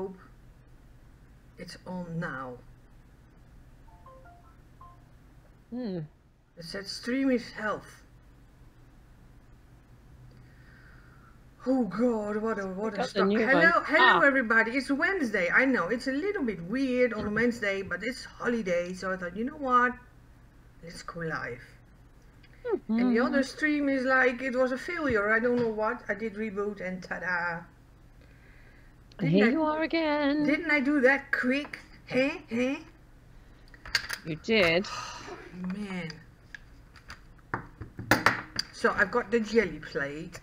hope it's on now. Hmm. It said stream is health. Oh god, what a what a stock. Hello, one. hello Ah. everybody. It's Wednesday. I know it's a little bit weird on a Wednesday, but it's holiday, so I thought, you know what? Let's go live. And the other stream is like it was a failure. I don't know what. I did reboot and ta-da. And here Didn't you I- are again. Didn't I do that quick? Hey, hey. You did. Oh, man. So I've got the Gelli plate.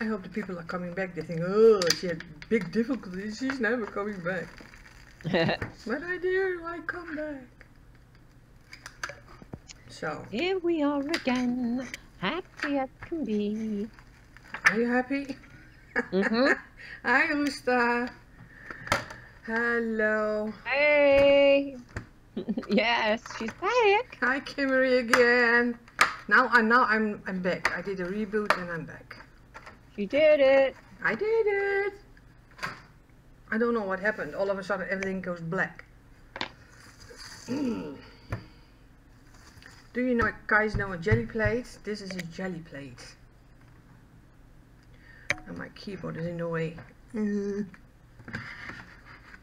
I hope the people are coming back. They think, oh, she had big difficulties. She's never coming back. But I do. I come back. So, here we are again. Happy as can be. Are you happy? Mhm. Hi, Usta. Hello. Hey. yes, she's back. Hi, Kimmery again. Now, I now I'm I'm back. I did a reboot and I'm back. You did it. I did it. I don't know what happened. All of a sudden, everything goes black. Do you know, guys know a Gelli plate? This is a Gelli plate. And my keyboard is in the way. Mm.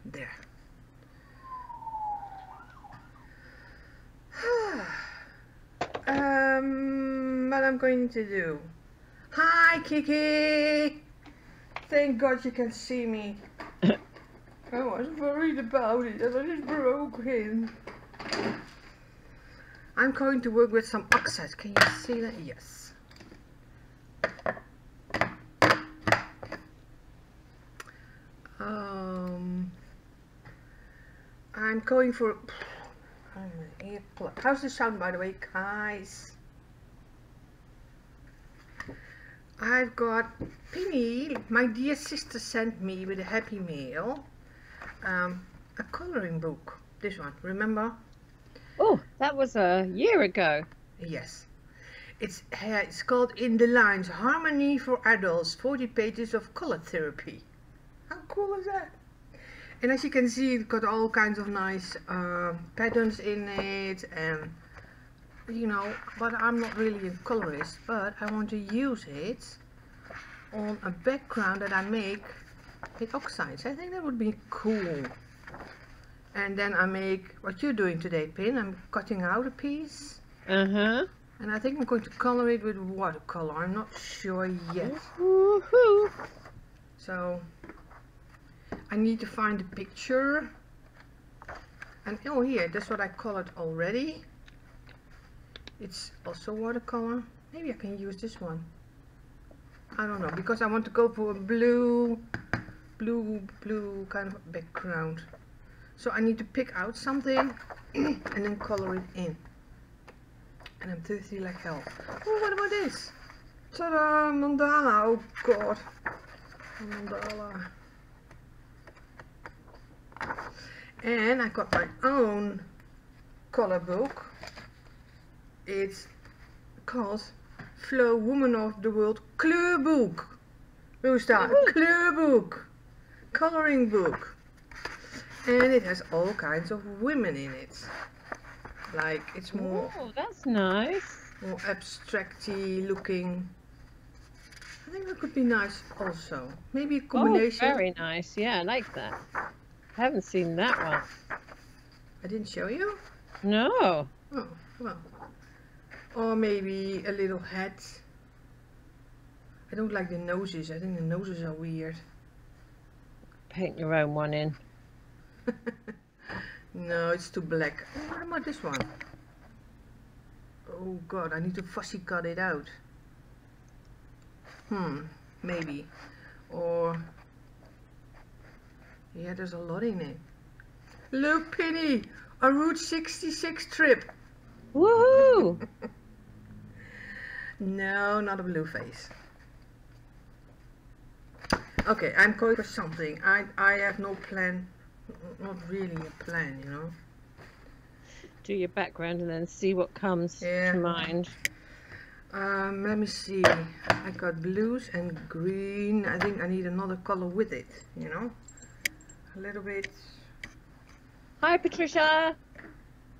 There. um, what I'm going to do. Hi, Kiki. Thank God you can see me. I was worried about it and it is broken. I'm going to work with some oxide. Can you see that? Yes. Um, I'm going for. I'm an ear plug. How's the sound, by the way, guys? I've got Penny, my dear sister, sent me with a happy mail um, a coloring book. This one, remember? Oh, that was a year ago. Yes. It's uh, it's called In the Lines Harmony for Adults 40 pages of color therapy. How cool is that? And as you can see, it's got all kinds of nice uh, patterns in it, and you know, but I'm not really a colorist, but I want to use it on a background that I make with oxides. I think that would be cool. And then I make what you're doing today, Pin. I'm cutting out a piece. Uh huh. And I think I'm going to color it with watercolor. I'm not sure yet. Woohoo. So I need to find a picture. And oh here, that's what I colored already. It's also watercolor. Maybe I can use this one. I don't know because I want to go for a blue, blue, blue kind of background. So I need to pick out something and then color it in. And I'm thirsty like hell. Oh, what about this? Ta-da! Mandala! Oh god! Mandala. And I got my own color book. It's called Flow Woman of the World Kleurboek. Staat Woehoe. Kleurboek. Coloring book. And it has all kinds of women in it. Like it's more Oh, that's nice. more abstracty looking. I think that could be nice also. Maybe a combination Oh, combination. very nice. Yeah, I like that. I haven't seen that one. I didn't show you? No. Oh, well. Or maybe a little hat. I don't like the noses. I think the noses are weird. Paint your own one in. no, it's too black. Oh, what about this one? Oh god, I need to fussy cut it out. Hmm, maybe. Or yeah, there's a lot in it. Look, Penny, a Route 66 trip. Woohoo! No, not a blue face. Okay, I'm going for something. I I have no plan. Not really a plan, you know. Do your background and then see what comes Yeah. to mind. Um, let me see. I got blues and green. I think I need another color with it, you know? A little bit. Hi, Patricia.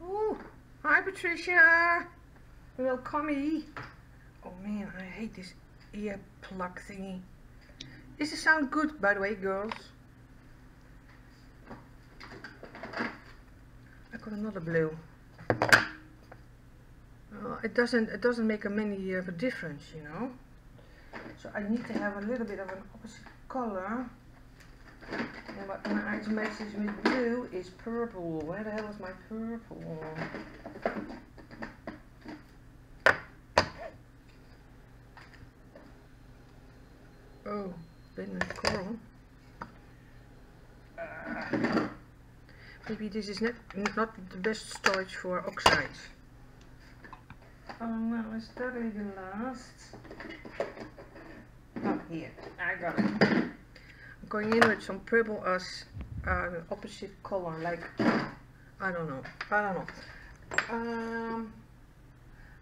Oh, hi Patricia. Welcome. Oh man, I hate this ear plug thingy. Does it sound good, by the way, girls? I got another blue. Uh, it doesn't it doesn't make a many of a difference, you know. So I need to have a little bit of an opposite color. And what my item matches with blue is purple. Where the hell is my purple? Oh, been with coral. Uh, maybe this is not, not the best storage for oxides. Oh no, it's totally the last. Oh, here, I got it. Going in with some purple as uh, opposite color, like, I don't know, I don't know. Um,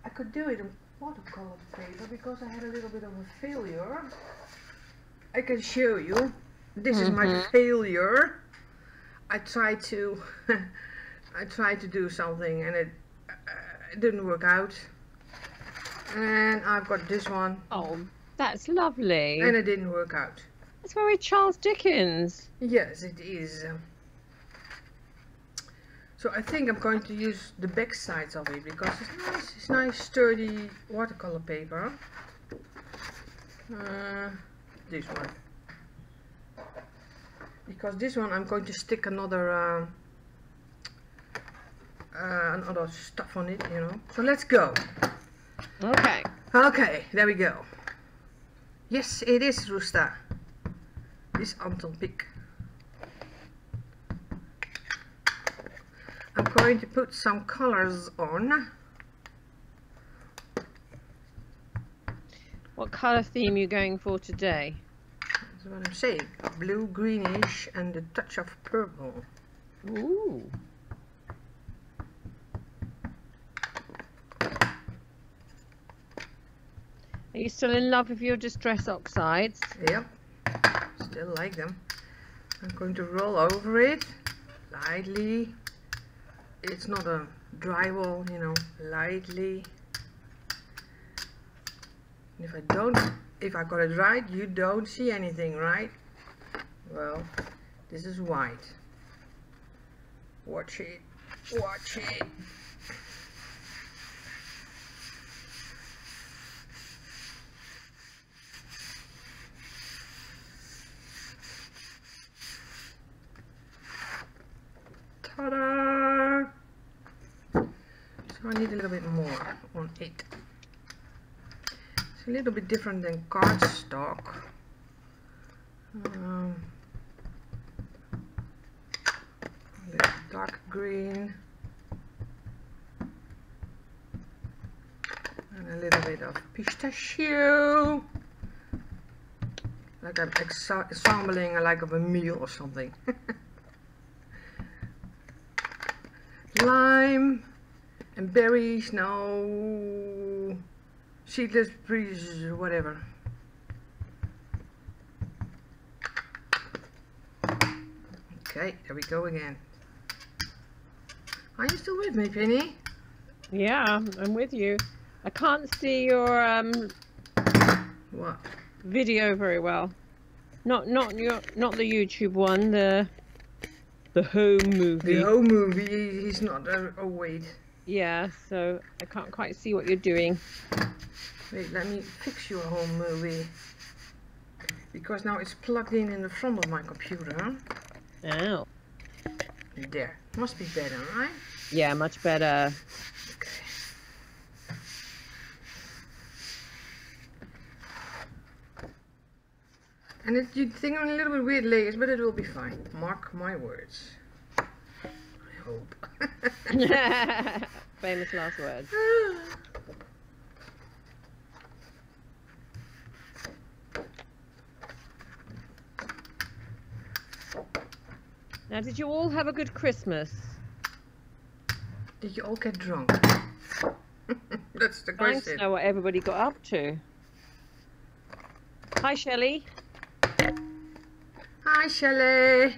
I could do it in watercolor paper because I had a little bit of a failure. I can show you. This is my Mhm. failure. I tried to, I tried to do something and it, uh, it didn't work out. And I've got this one Oh, that's lovely. and it didn't work out. That's very Charles Dickens. Yes, it is. So I think I'm going to use the back sides of it because it's nice, it's nice sturdy watercolor paper. Uh, this one. Because this one I'm going to stick another uh, uh, another stuff on it, you know. So let's go. Okay. Okay, there we go. Yes, it is Rooster. This Anton Pieck. I'm going to put some colors on. What colour theme are you going for today? That's what I'm saying. Blue, greenish, and a touch of purple. Ooh. Are you still in love with your distress oxides? Yep, still like them. I'm going to roll over it lightly. It's not a drywall, you know, lightly. And if I don't, if I got it right, you don't see anything, right? Well, this is white. Watch it, watch it. Ta-da! So I need a little bit more on it. It's a little bit different than cardstock. Um, dark green. And a little bit of pistachio. Like I'm assembling like of a meal or something. lime and berries, no seedless breeze, whatever. Okay, there we go again. Are you still with me, Penny? Yeah, I'm with you. I can't see your um, What? video very well. Not not your not the YouTube one. The the home movie. The home movie, he's not, uh, oh wait. Yeah, so I can't quite see what you're doing. Wait, let me fix your home movie. Because now it's plugged in in the front of my computer. Oh. There, must be better, right? Yeah, much better. And it, you think I'm a little bit weird layers, but it will be fine. Mark my words. I hope. Famous last words. Now, did you all have a good Christmas? Did you all get drunk? That's the question. know what everybody got up to. Hi, Shelley. Hi, Shelley.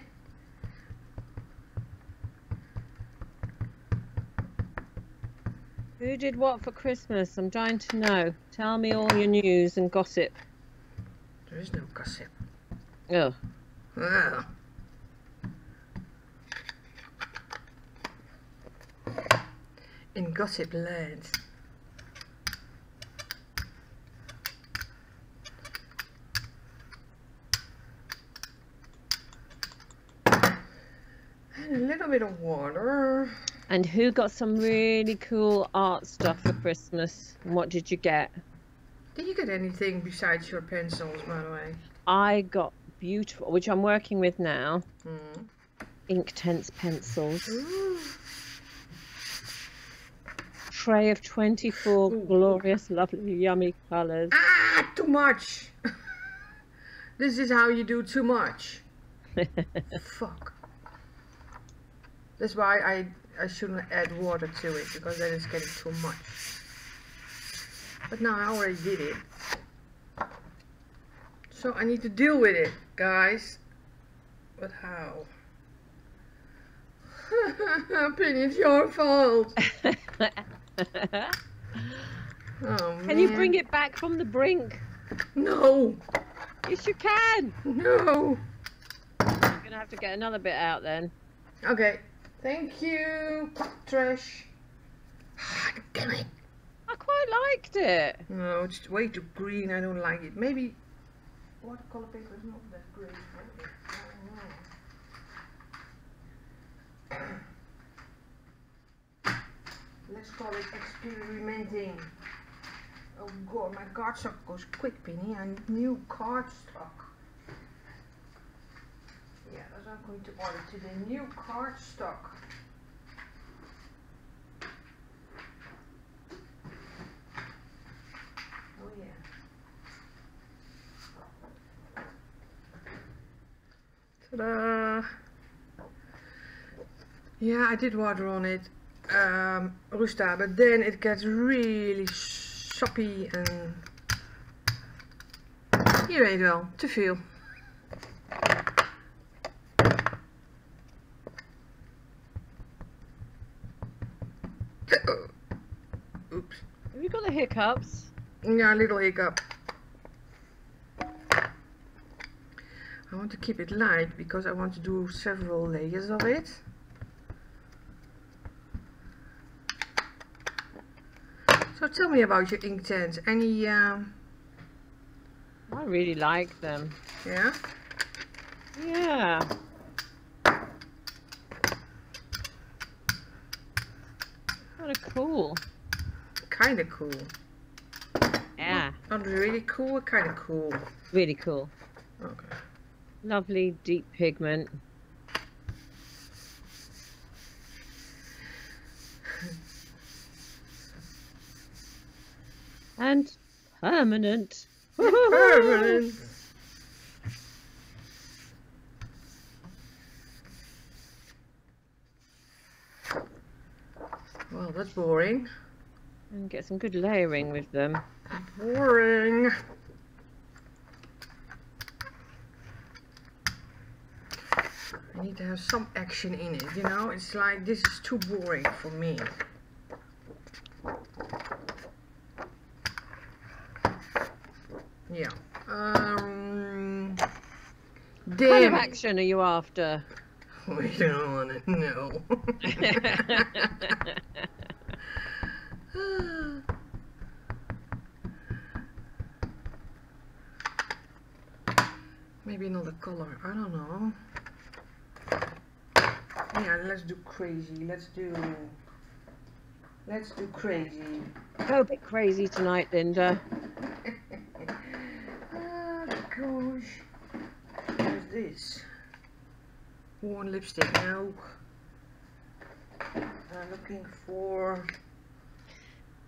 Who did what for Christmas? I'm dying to know. Tell me all your news and gossip. There is no gossip. Oh, Well. In gossip land. And a little bit of water. and who got some really cool art stuff for Christmas? What did you get? Did you get anything besides your pencils, by the way? I got beautiful, which I'm working with now. Hmm. Inktense pencils. Ooh. Tray of 24 Ooh. glorious, lovely, yummy colours. Ah, too much. this is how you do too much. Fuck. That's why I I shouldn't add water to it because then it's getting too much. But now I already did it. So I need to deal with it, guys. But how? Penny, it's your fault. Oh, Can you bring it back from the brink? No, Yes, you can. no. You're gonna have to get another bit out then. Okay, thank you. Trash. Ah, Damn it. I quite liked it. No, it's way too green. I don't like it. Maybe watercolor paper is not that great. for it. I don't know. Let's call it experimenting. Oh god, my cardstock goes quick, Penny. I need new cardstock. What I'm going to order today. New cardstock. Oh yeah. Ta-da! Yeah, I did water on it, um, Rusta, but then it gets really soppy and je weet wel, te veel. Oops. Have you got the hiccups? Yeah, a little hiccup. I want to keep it light because I want to do several layers of it. So tell me about your Inktense. Any, um, I really like them. yeah? Yeah. Kind of cool. Kind of cool. Yeah, Not really cool, kind of cool. really cool. Okay. Lovely deep pigment. And permanent. Permanent. Well, that's boring. And get some good layering with them. Boring. I need to have some action in it, you know? It's like this is too boring for me. Yeah. Um. What kind of action are you after? We don't want to know. Maybe another color. I don't know. Yeah, let's do crazy. Let's do. Let's do crazy. Go a bit crazy tonight, Linda. ah, gosh. What is this? Worn lipstick. now. I'm looking for.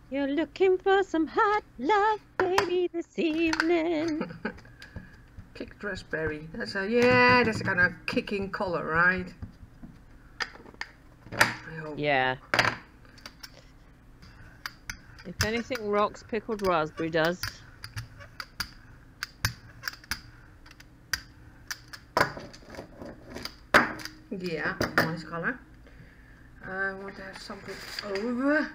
You're looking for some hot love, baby, this evening. Kicked raspberry. That's a yeah. That's a kind of kicking color, right? Yeah. If anything rocks, pickled raspberry does. Yeah, nice color. I uh, want to have something over.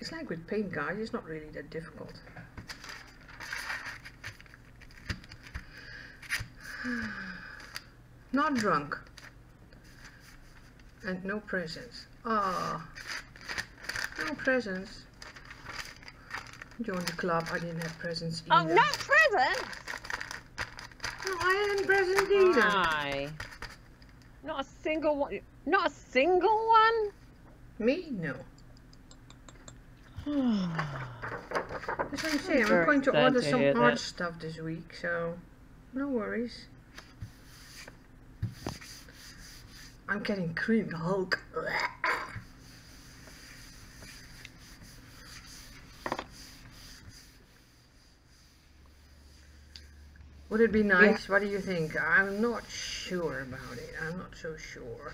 It's like with paint, guys. It's not really that difficult. Not drunk. And no presents. Ah, no presents. Join the club. I didn't have presents either. Oh, no presents! No, I hadn't presents either. Why? Not a single one. Not a single one? Me? No. What I'm saying. I'm going to order to some that. stuff this week, so no worries. I'm getting cream Hulk. Would it be nice? What do you think? I'm not sure about it. I'm not so sure.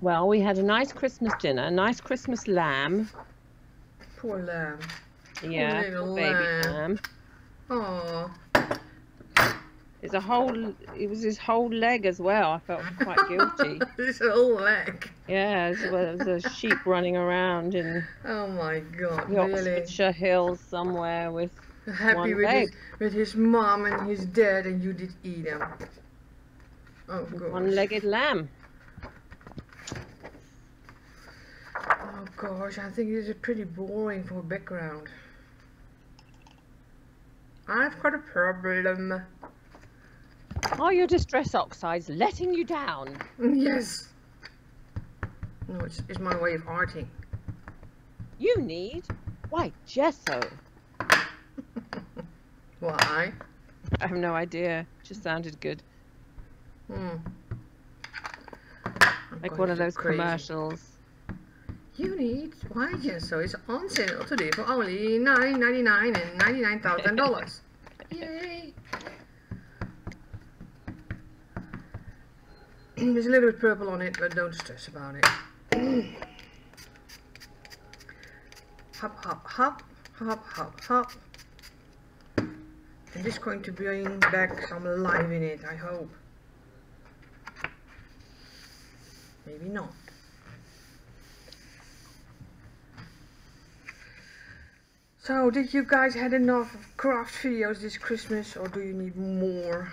Well, we had a nice Christmas dinner, a nice Christmas lamb. Poor lamb. Yeah, little poor baby lamb. lamb. Oh, It's a whole. It was his whole leg as well. I felt quite guilty. his whole leg. Yeah, as well as a sheep running around in Oh my god, the really? Oxfordshire hills somewhere with. Happy one with his, with his mom and his dad, and you did eat him. Oh gosh. One-legged lamb. Oh gosh, I think this is pretty boring for background. I've got a problem. Are your distress oxides letting you down? Yes. No, it's, it's my way of arting. You need white gesso. Why? I have no idea. It Just sounded good. Hmm. I'm Like one of those crazy. commercials. You need why gesso is on sale today for only nine ninety nine and ninety nine thousand dollars. Yay! There's a little bit purple on it, but don't stress about it. hop, hop, hop, hop, hop, hop. And this is going to bring back some life in it, I hope. Maybe not. So, did you guys had enough of craft videos this Christmas or do you need more?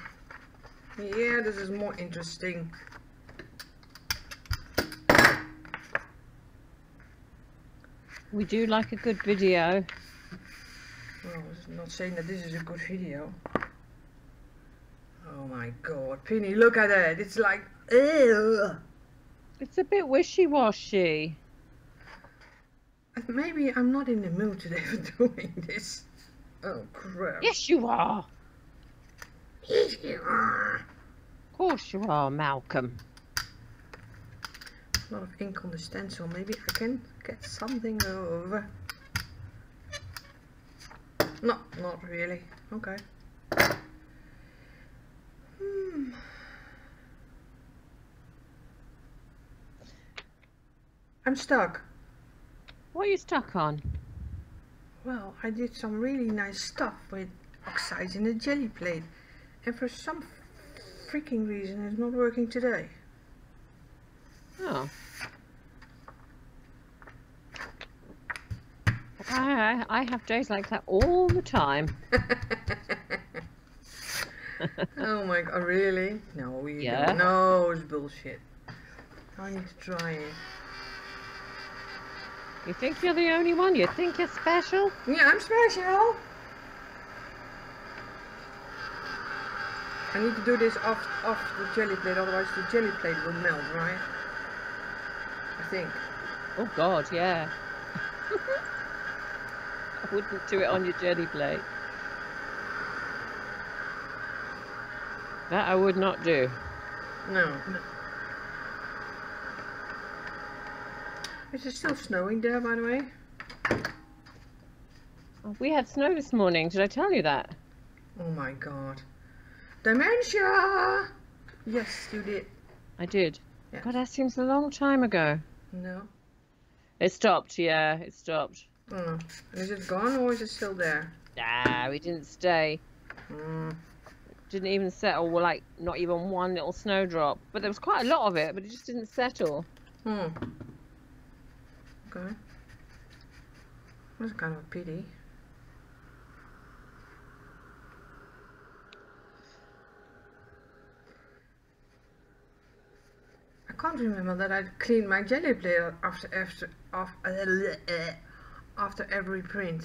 Yeah, this is more interesting. We do like a good video. Well, I'm not saying that this is a good video. Oh my god, Penny, look at that. It's like, ew. It's a bit wishy-washy. Maybe I'm not in the mood today for doing this. Oh crap. Yes, you are. Yes, you are. Of course you are, Malcolm. A lot of ink on the stencil. Maybe I can get something over. No, not really. Okay. Hmm. I'm stuck. What are you stuck on? Well, I did some really nice stuff with oxides in a Gelli plate. And for some freaking reason it's not working today. Oh. I, I, have days like that all the time. oh my god, really? No, you Yeah. don't. No, it's bullshit. I need to try it. You think you're the only one? You think you're special? Yeah, I'm special. I need to do this off off the Gelli plate, otherwise the Gelli plate will melt, right? I think. Oh God, yeah. I wouldn't do it on your Gelli plate. That I would not do. No. Is it still snowing there, by the way? We had snow this morning. Did I tell you that? Oh my god. Dementia! Yes, you did. I did. Yeah. God, that seems a long time ago. No. It stopped, yeah, it stopped. Oh, is it gone or is it still there? Ah, we didn't stay. Mm. Didn't even settle, well, like, not even one little snowdrop. But there was quite a lot of it, but it just didn't settle. Hmm. Okay. That's kind of a pity. I can't remember that I cleaned my Gelli plate after after after, uh, after every print.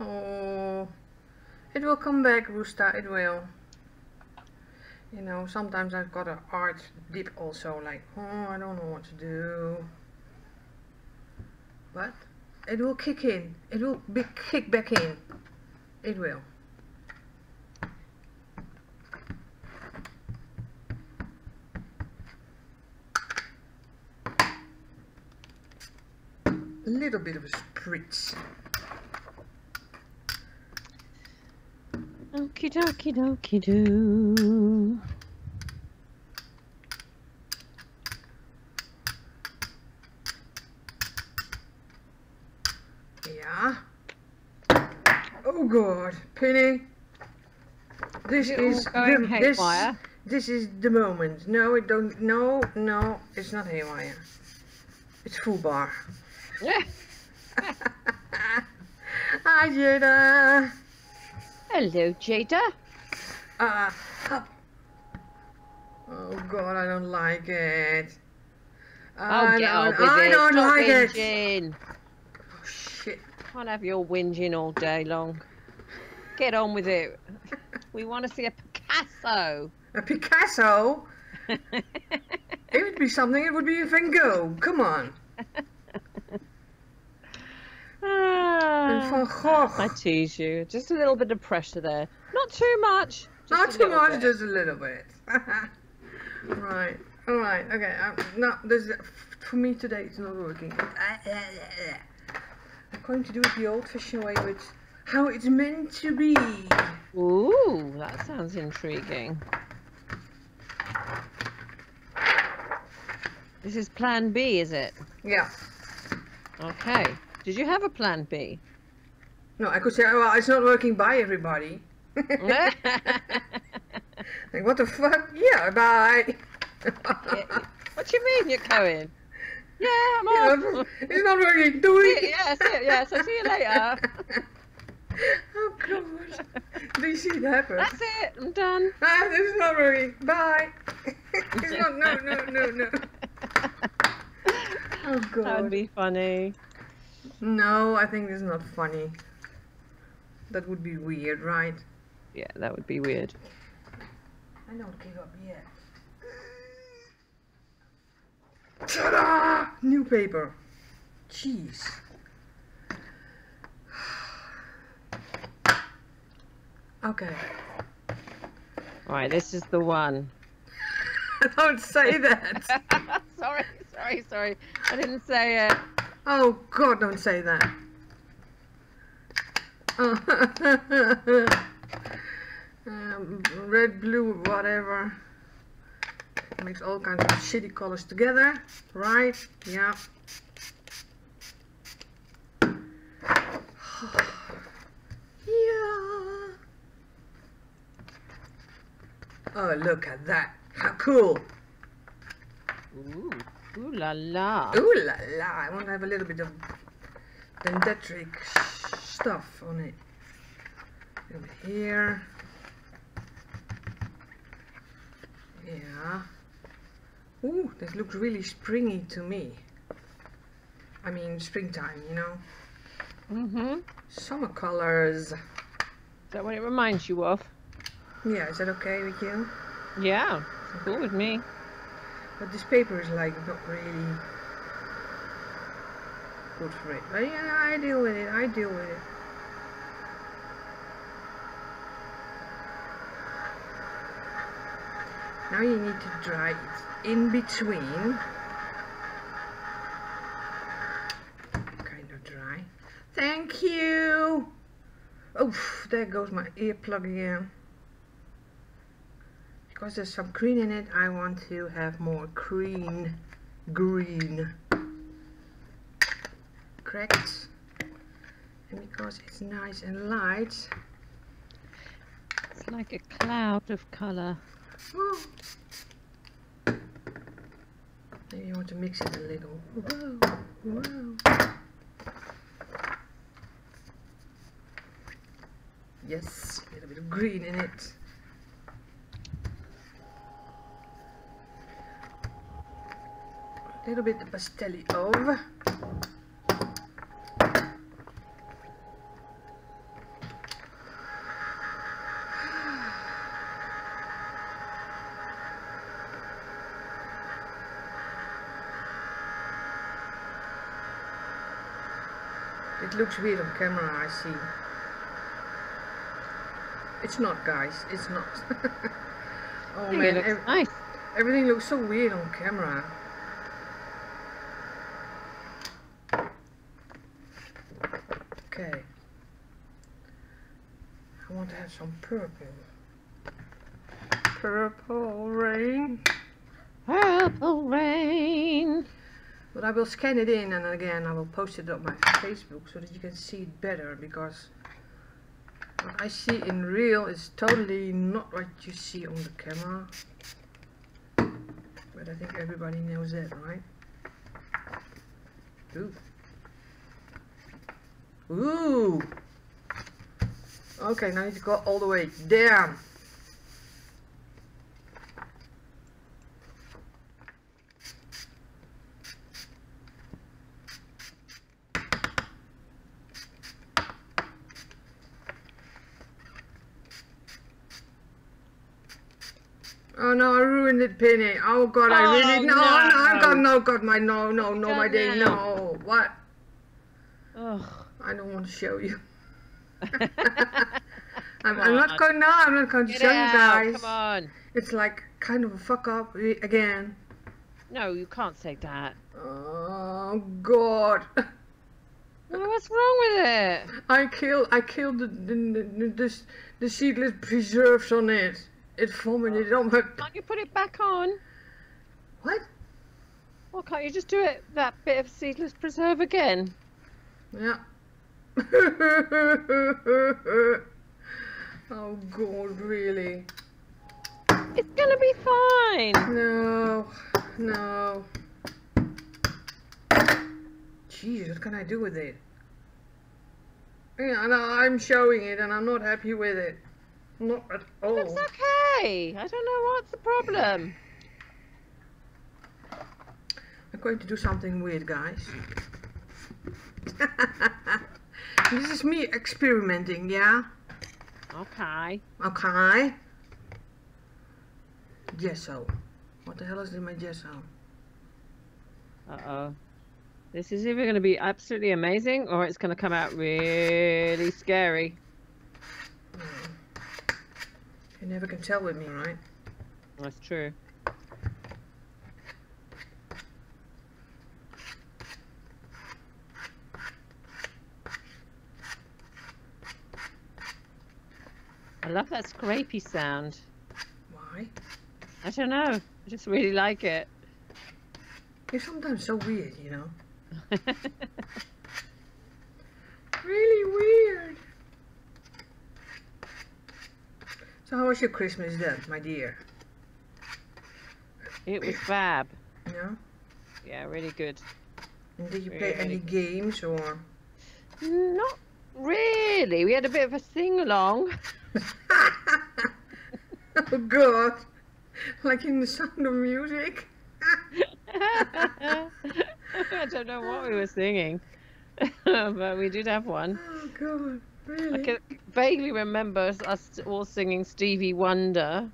Oh, it will come back, Rooster. It will. You know, sometimes I've got a art dip also, like, oh, I don't know what to do. But it will kick in. It will be kick back in. It will. A little bit of a spritz. Okie dokie dokie doo. Yeah. Oh god, Penny. This Is it is going the, this, haywire? this is the moment. No, it don't. No, no, it's not haywire. It's full bar. Yeah. Hi, Jada. Hello, Jada. Ah. up. oh god, I don't like it. Oh, I get on don't, with I it. don't Stop like it. whinging. Oh, shit. Can't have your whinging all day long. Get on with it. We want to see a Picasso. A Picasso. It would be something. It would be a Van Gogh. Come on. Ah, I tease you. Just a little bit of pressure there. Not too much. just Not too much, bit. just a little bit. right. All right. Okay. Um, no, this for me today it's not working. I'm going to do it the old-fashioned way, with how it's meant to be. Ooh, that sounds intriguing. This is plan B, is it? Yeah. Okay. Did you have a plan B? No, I could say, well, it's not working by everybody. like, what the fuck? Yeah, bye. what do you mean you're going? Yeah, I'm Yeah, off. it's not working. Do it. yeah, see, yeah, so see you later. oh god. Do you see that? happen? That's it. I'm done. Ah, this is not working. Bye. it's not. No, no, no, no. Oh God. That would be funny. No, I think it's not funny. That would be weird, right? Yeah, that would be weird. I don't give up yet. Ta-da! New paper. Jeez. Okay. Alright, this is the one. Don't say that. sorry, sorry, sorry. I didn't say it. Oh God, don't say that. um, red, blue, whatever. Mix all kinds of shitty colors together, right? Yeah. yeah. Oh, look at that. How cool. Ooh, ooh la la. Ooh la la, I want to have a little bit of dendritic stuff on it. Over here. Yeah. Ooh, this looks really springy to me. I mean, springtime, you know? Mm-hmm. Is Summer colors. that what it reminds you of? Yeah, is that okay with you? Yeah, cool with me. But this paper is like not really good for it. But yeah, I deal with it. I deal with it. Now you need to dry it in between. Kind of dry. Thank you. Oh, there goes my earplug again. Because there's some green in it, I want to have more green, green. Correct. And because it's nice and light, It's like a cloud of colour. oh, maybe you want to mix it a little. Whoa, whoa. Yes, a little bit of green in it. Little bit of pastelli of. It looks weird on camera, I see. It's not, guys. It's not. oh man, it looks ev- nice. everything looks so weird on camera. Okay. I want to have some purple. Purple rain. Purple rain. But I will scan it in and again I will post it on my Facebook so that you can see it better because what I see in real is totally not what you see on the camera. But I think everybody knows that, right? Ooh. Ooh. Okay, now I need to go all the way down. Oh no, I ruined it, Penny. Oh god, I Oh, really no, no, I got no. no, god, my no, no, no, my Done day, now. no. What? Ugh. I don't want to show you. I'm, I'm not going. now. I'm not going to Get show you out, guys. Come on. It's like kind of a fuck up again. No, you can't say that. Oh god, Well, what's wrong with it? I killed. I killed the the the, the, the seedless preserves on it. It vomited on my. Can't you put it back on? What? Why can't you just do it that bit of seedless preserve again? Yeah. oh god, really? It's gonna be fine. No, no. Jesus, what can I do with it? Yeah, no, I'm showing it and I'm not happy with it. Not at all. It's okay. I don't know what's the problem. I'm going to do something weird, guys. this is me experimenting, yeah? Okay. Okay. Gesso. What the hell is in my gesso? Uh oh. This is either going to be absolutely amazing or it's going to come out really scary. You never can tell with me, right? That's true. I love that scrapey sound. Why? I don't know. I just really like it. You're sometimes so weird, you know? Really weird. So how was your Christmas then, my dear? it was fab. Yeah? Yeah, really good. And did you play Really any good. games or? Not really. We had a bit of a sing along. oh God! Like in the Sound of Music. I don't know what we were singing, but we did have one. Oh God! I Really? can vaguely remember us all singing Stevie Wonder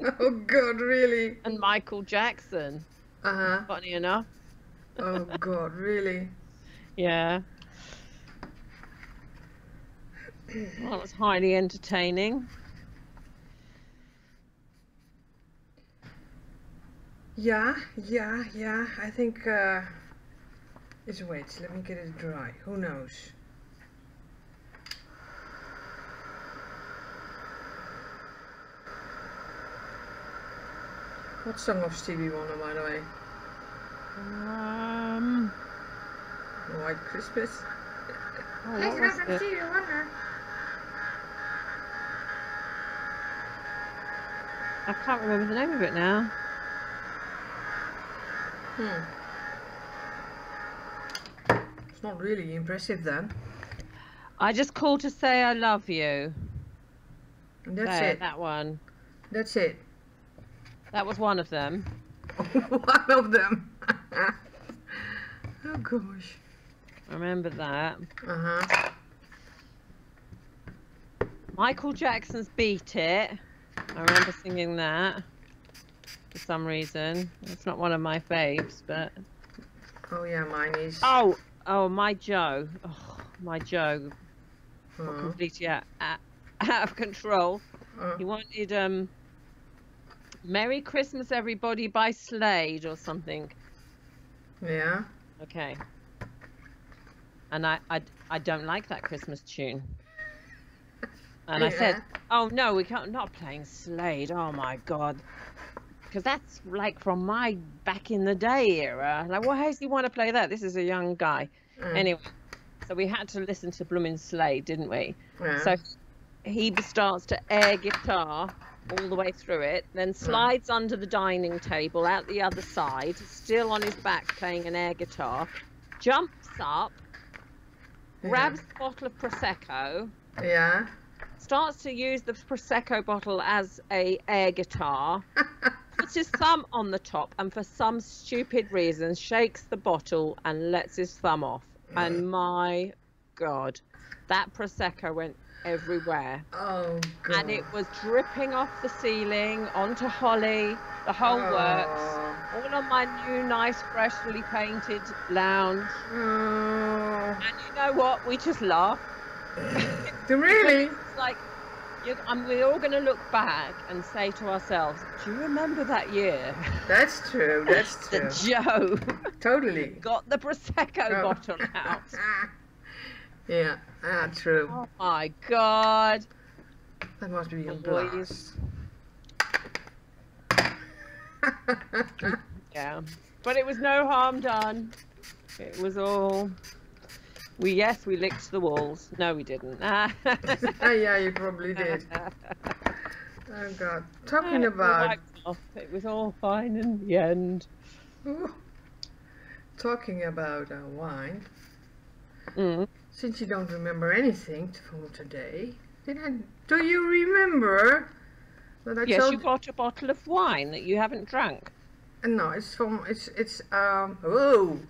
Oh God! Really? and Michael Jackson. Uh huh. Funny enough. Oh God! Really? Yeah. Well, it was highly entertaining. Yeah, yeah, yeah. I think. uh It's wait. Let me get it dry. Who knows? What song of Stevie Wonder, by the way? Um, White Christmas. oh, what was the- Stevie Wonder. I can't remember the name of it now. Hmm. It's not really impressive then. I just called to say I love you. And that's There, it. That one. That's it. That was one of them. One of them. oh gosh. I remember that. Uh huh. Michael Jackson's Beat It. I remember singing that for some reason. It's not one of my faves, but Oh yeah, mine is. oh, oh, my Joe. Oh, my Joe got Uh, completely out, out, out of control. uh, He wanted um, "Merry Christmas, Everybody" by Slade or something. yeah. Okay. And I, I, I don't like that Christmas tune. And I said, oh no, we can't, not playing Slade. Oh my God. Because that's like from my back in the day era. Like, why does he want to play that? This is a young guy. uh, Anyway, so we had to listen to Bloomin' Slade, didn't we? yeah. So he starts to air guitar all the way through it, then slides under the dining table out the other side, still on his back playing an air guitar, jumps up, Yeah. grabs a bottle of prosecco, Yeah. Starts to use the prosecco bottle as a air guitar, puts his thumb on the top, and for some stupid reason shakes the bottle and lets his thumb off. And my God, that prosecco went everywhere. oh god. and it was dripping off the ceiling onto Holly, the whole works, Oh. all on my new, nice, freshly painted lounge. Oh. And you know what? We just laughed. really? It's like, and we're all going to look back and say to ourselves, "Do you remember that year That's true. That's true. Joe totally. got the prosecco Oh. bottle out?" yeah. Ah, true. Oh my God! That must be a blast. Yeah, but it was no harm done. It was all. We yes, we licked the walls. No, we didn't. Ah, yeah, you probably did. Oh god. Talking was about. It was all fine in the end. Ooh. talking about uh, wine. Mm. Since you don't remember anything from today, did I, do you remember that I Yes, told you got a bottle of wine that you haven't drunk. Uh, No, it's from it's it's um whoa.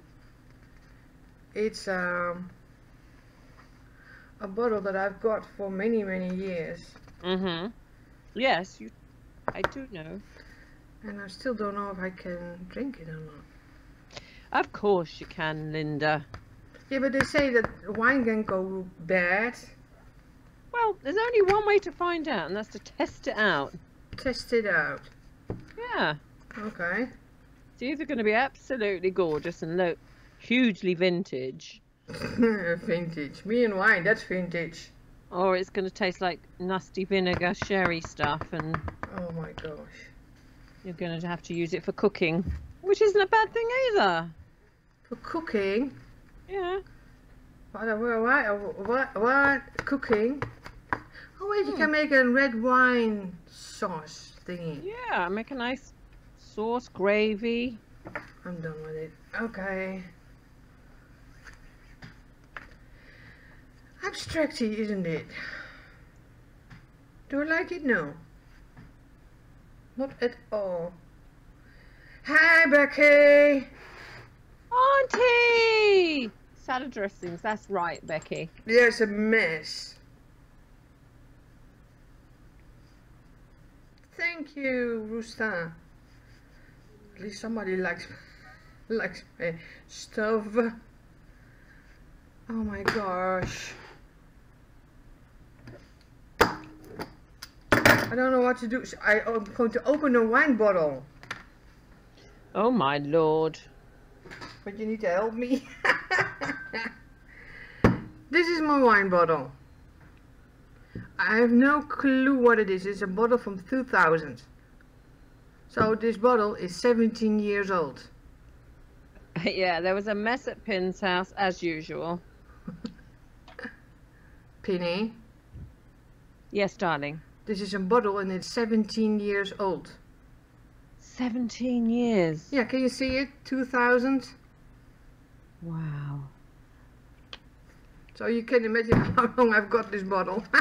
It's um a bottle that I've got for many many years, Mm-hmm. Yes, you. I do know. and I still don't know if I can drink it or not. Of course you can, Linda. Yeah, but they say that wine can go bad. Well, there's only one way to find out, and that's to test it out. Test it out. Yeah. Okay. It's either going to be absolutely gorgeous and look hugely vintage, vintage. Me and wine, that's vintage. or it's going to taste like nasty vinegar sherry stuff, and Oh my gosh. you're going to have to use it for cooking, which isn't a bad thing either. For cooking, Yeah. what, what, what, what, what cooking? Oh wait, you Hmm. can make a red wine sauce thingy. Yeah, make a nice sauce, gravy. I'm done with it. Okay. Abstracty, isn't it? Do I like it? No. Not at all. Hi, Becky! Auntie! Salad dressings, that's right, Becky. There's a mess. Thank you, Rooster. At least somebody likes likes my stuff. Oh my gosh. I don't know what to do. I, I'm going to open a wine bottle. Oh my lord. But you need to help me. this is my wine bottle. I have no clue what it is. It's a bottle from 2000. So this bottle is 17 years old. yeah, there was a mess at Pin's house as usual. Penny, Yes, darling. This is a bottle and it's 17 years old. 17 years. Yeah, can you see it? 2000. Wow. So you can imagine how long I've got this bottle.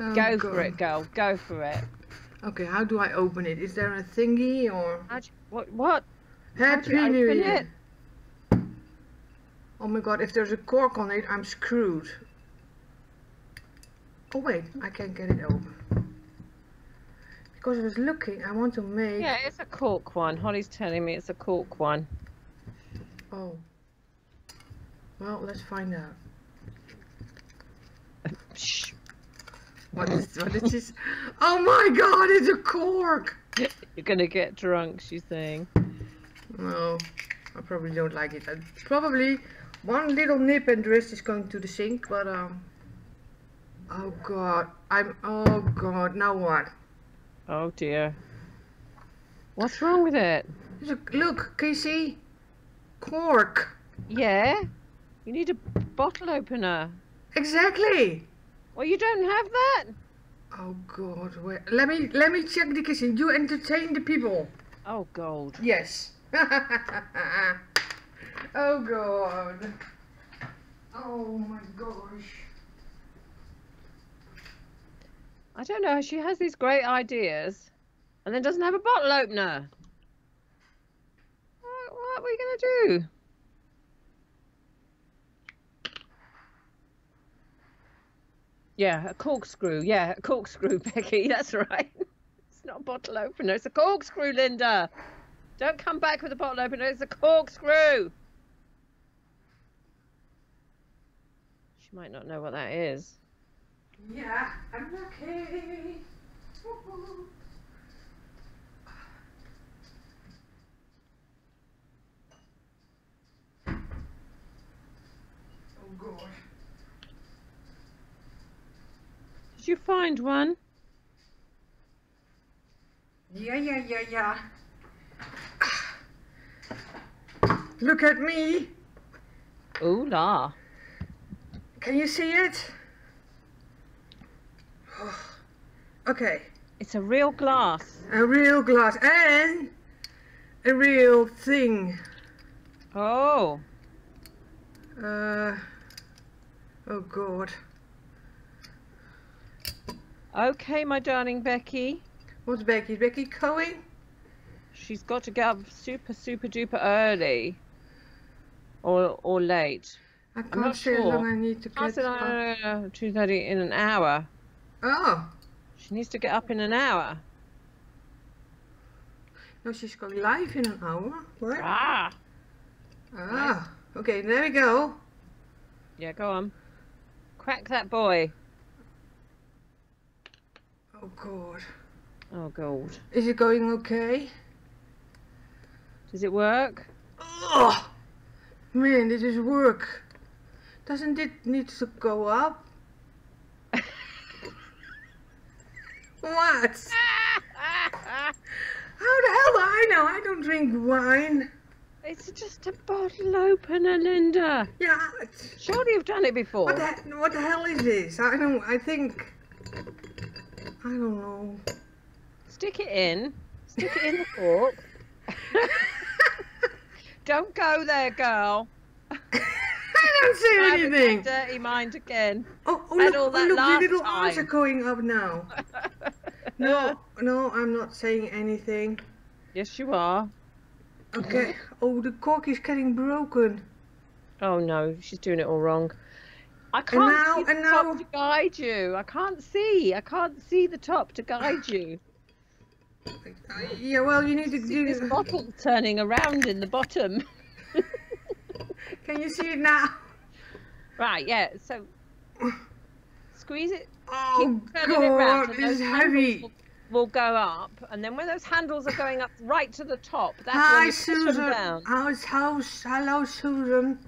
Oh, Go God. for it, girl. Go for it. Okay, how do I open it? Is there a thingy or you, what? What? Happy New Year? it? Oh my god, if there's a cork on it, I'm screwed. Oh wait, I can't get it open. Because I was looking, I want to make... Yeah, it's a cork one. Holly's telling me it's a cork one. Oh. Well, let's find out. Shh. What is, what is this? Oh my god, it's a cork! You're gonna get drunk, she's saying. No, I probably don't like it. I, probably one little nip and the rest is going to the sink, but um... Oh god, I'm... Oh god, now what? Oh dear. What's wrong with it? Look, can you see? Cork! Yeah? You need a bottle opener. Exactly! Well, you don't have that? Oh god, wait. Let me let me check the kitchen. You entertain the people. Oh, gold. Yes. oh god. Oh my gosh. I don't know. She has these great ideas and then doesn't have a bottle opener. What, what are we going to do? Yeah, a corkscrew. Yeah, a corkscrew, Becky. That's right. It's not a bottle opener. It's a corkscrew, Linda. Don't come back with a bottle opener. It's a corkscrew. She might not know what that is. Yeah, I'm okay. Oh god. Did you find one? Yeah, yeah, yeah, yeah. Look at me. Ooh la. Can you see it? Okay, It's a real glass. a real glass and a real thing. Oh. Uh, oh god. Okay, my darling Becky. What's Becky? Becky going? She's got to get up super, super duper early. Or or late. I can't not say how long I need to I get said, no, no, no, no, 2.30 in an hour. Oh, She needs to get up in an hour. no, she's going live in an hour. What? Ah! Ah, okay, there we go. Yeah, go on. Crack that boy. Oh god. Oh, god. Is it going okay? Does it work? Oh, man, this is work. Doesn't it need to go up? What? How the hell do I know? I don't drink wine. it's just a bottle opener, Linda. Yeah. it's- Surely you've done it before. What the what the hell is this? I don't. I think. I don't know. Stick it in. Stick it in the fork. Don't go there, girl. I don't see anything. Dirty mind again. Oh, oh look, all oh, look, the little arms are going up now. No, no, I'm not saying anything. Yes, you are. Okay. Oh, the cork is getting broken. Oh no, she's doing it all wrong. I can't now- see the and top to guide you. I can't see. I can't see the top to guide you. Yeah, well, you need to See this bottle turning around in the bottom. Can you see it now? right, yeah. So squeeze it. Oh keep turning it round, God, and it's those heavy. Will, will go up, and then when those handles are going up right to the top, that's when Hi, you push them Susan. down. How's house? Hello, Susan.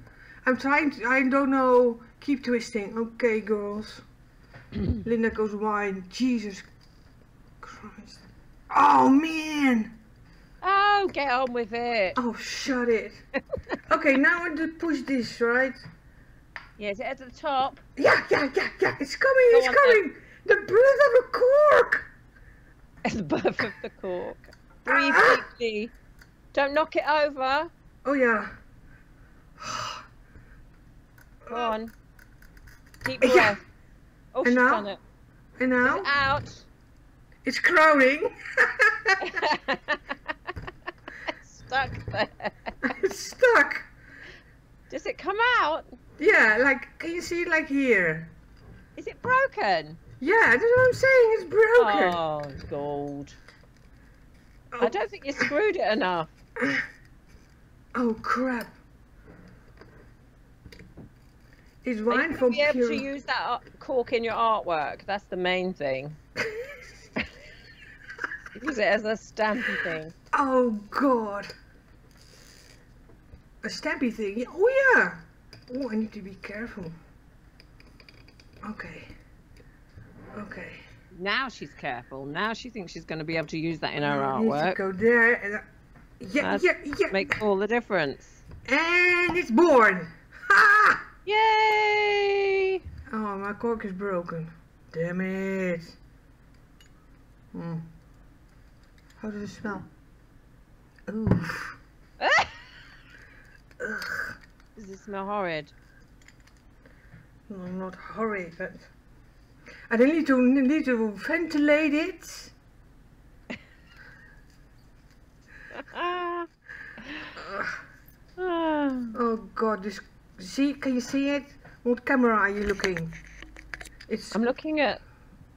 I'm trying to. I don't know. Keep twisting. Okay, girls. Linda goes wine. Jesus Christ. Oh man! Oh, get on with it. Oh, shut it. okay, now I do push this, right? Yeah, is it at the top? Yeah, yeah, yeah, yeah. It's coming, Go it's coming. The breath of the cork. The birth of the cork. Breathe Ah! deeply. Don't knock it over. Oh yeah. Go on. Deep breath. Yeah. Oh, And now? done it. And now it out? it's crowding. It's Stuck there. it's stuck. Does it come out? Yeah, like can you see it like here? Is it broken? Yeah, that's what I'm saying. It's broken. Oh, gold. Oh, I don't think you screwed it enough. oh crap. You wine from be able to use that cork in your artwork? That's the main thing. Use it as a stampy thing. Oh god. A stampy thing. Yeah, Oh yeah. Oh, I need to be careful. Okay. Okay. Now she's careful. Now she thinks she's going to be able to use that in her I artwork. go there and. I- Yeah, That's- yeah, yeah. Makes all the difference. And it's born. Ha! Yay! Oh, my cork is broken. Damn it. Hmm. How does it smell? Oof. Ugh. Does it smell horrid? No, not horrid, but I don't need to need to ventilate it. Oh God, this. See, can you see it? What camera are you looking? It's. I'm looking at.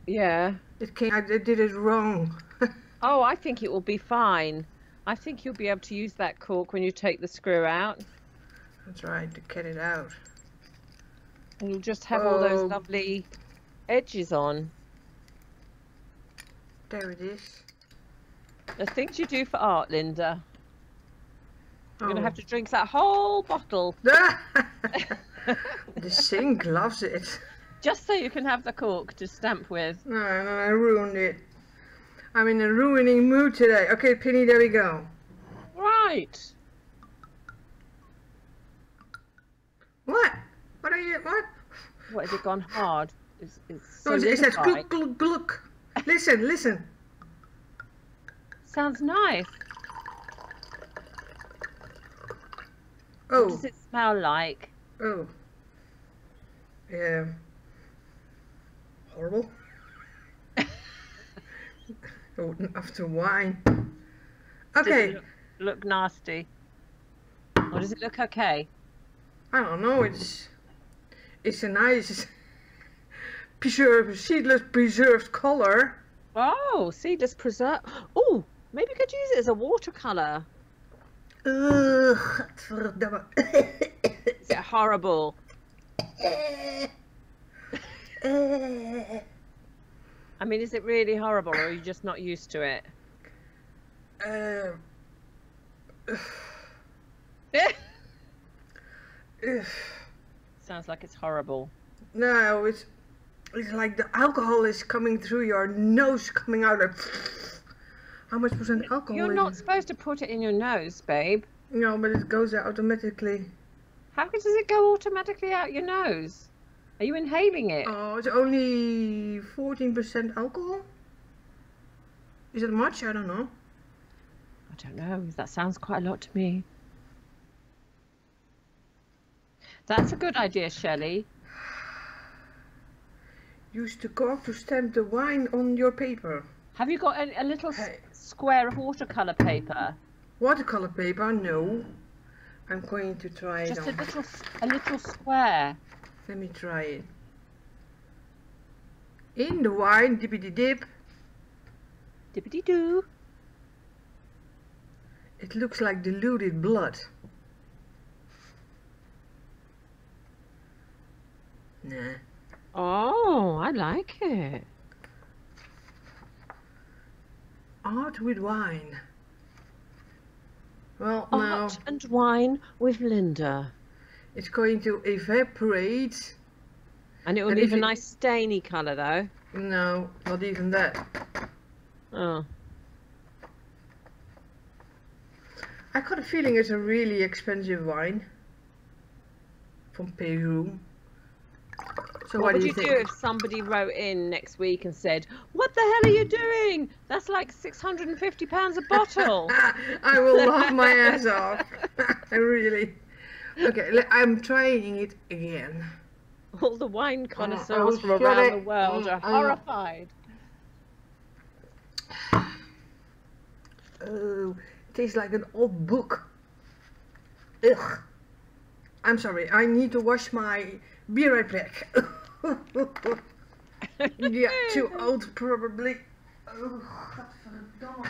Yeah. It came. I did it wrong. Oh, I think it will be fine. I think you'll be able to use that cork when you take the screw out. That's right. To get it out. And you'll just have all those Oh. lovely edges on. There it is. The things you do for art, Linda. You're going to Oh. have to drink that whole bottle the sink loves it. just so you can have the cork to stamp with. No, no, I ruined it. I'm in a ruining mood today. Okay, Penny, there we go. Right. What? What are you? What? What, has it gone hard? It's, it's No, oh, it it says gluck, gluck, gluck. Listen, listen. Sounds nice. What Oh, does it smell like? oh. Yeah. Horrible. Oh, after wine. Okay, look, look nasty? Or does it look okay? I don't know. It's it's a nice preserved, seedless preserved color. Oh, seedless preserve. Oh, maybe you could use it as a watercolor. Ugh. Is it horrible? Eh. Eh. I mean, is it really horrible, or are you just not used to it? Ugh. Um, Sounds like it's horrible. No, it's it's like the alcohol is coming through your nose, coming out of. How much percent alcohol? You're not supposed to put it in your nose, babe. No, but it goes out automatically. How does it go automatically out your nose? Are you inhaling it? Oh, it's only fourteen percent alcohol. Is it much? I don't know. I don't know. That sounds quite a lot to me. That's a good idea, Shelley. Use the cork to stamp the wine on your paper. Have you got a, a little Hey. square of watercolor paper? Watercolor paper? No. I'm going to try it Just a on. little, s- a little square. Let me try it. In the wine, dippity dip. Dippity doo. It looks like diluted blood. Nah. Oh, I like it. Art with wine. Well, now Art and wine with Linda. It's going to evaporate. And it will And leave a nice stainy colour though. No, not even that. Oh. I got a feeling it's a really expensive wine from Peru. So what, what, would you, you do if somebody wrote in next week and said, "What the hell are you doing? That's like six hundred and fifty pounds a bottle." I will laugh my ass off. I really. Okay, I'm trying it again. All the wine connoisseurs oh, from around the world are Mm, horrified. Oh, it tastes like an old book. Ugh. I'm sorry, I need to wash my. Be right back. yeah, too old probably. Oh, godverdomme.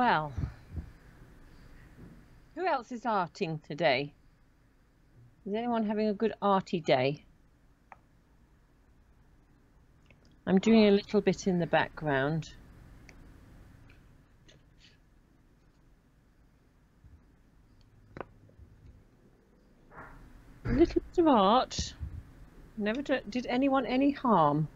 Well, who else is arting today? Is anyone having a good arty day? I'm doing a little bit in the background. A little bit of art. Never did anyone any harm.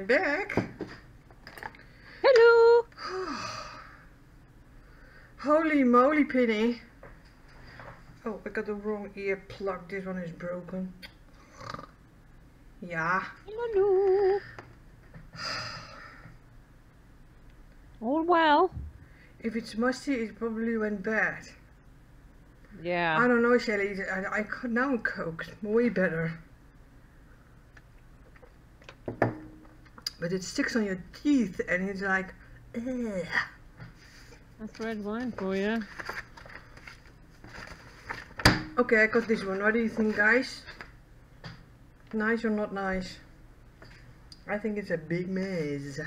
I'm back. Hello! Holy moly, Penny. Oh, I got the wrong ear plug. This one is broken. Yeah. Hello! All well? If it's musty, it probably went bad. Yeah. I don't know, Shelly. I, I could now coke way better. But it sticks on your teeth and it's like, ugh. That's red wine for you. Okay, I got this one. What do you think, guys? Nice or not nice? I think it's a big mess.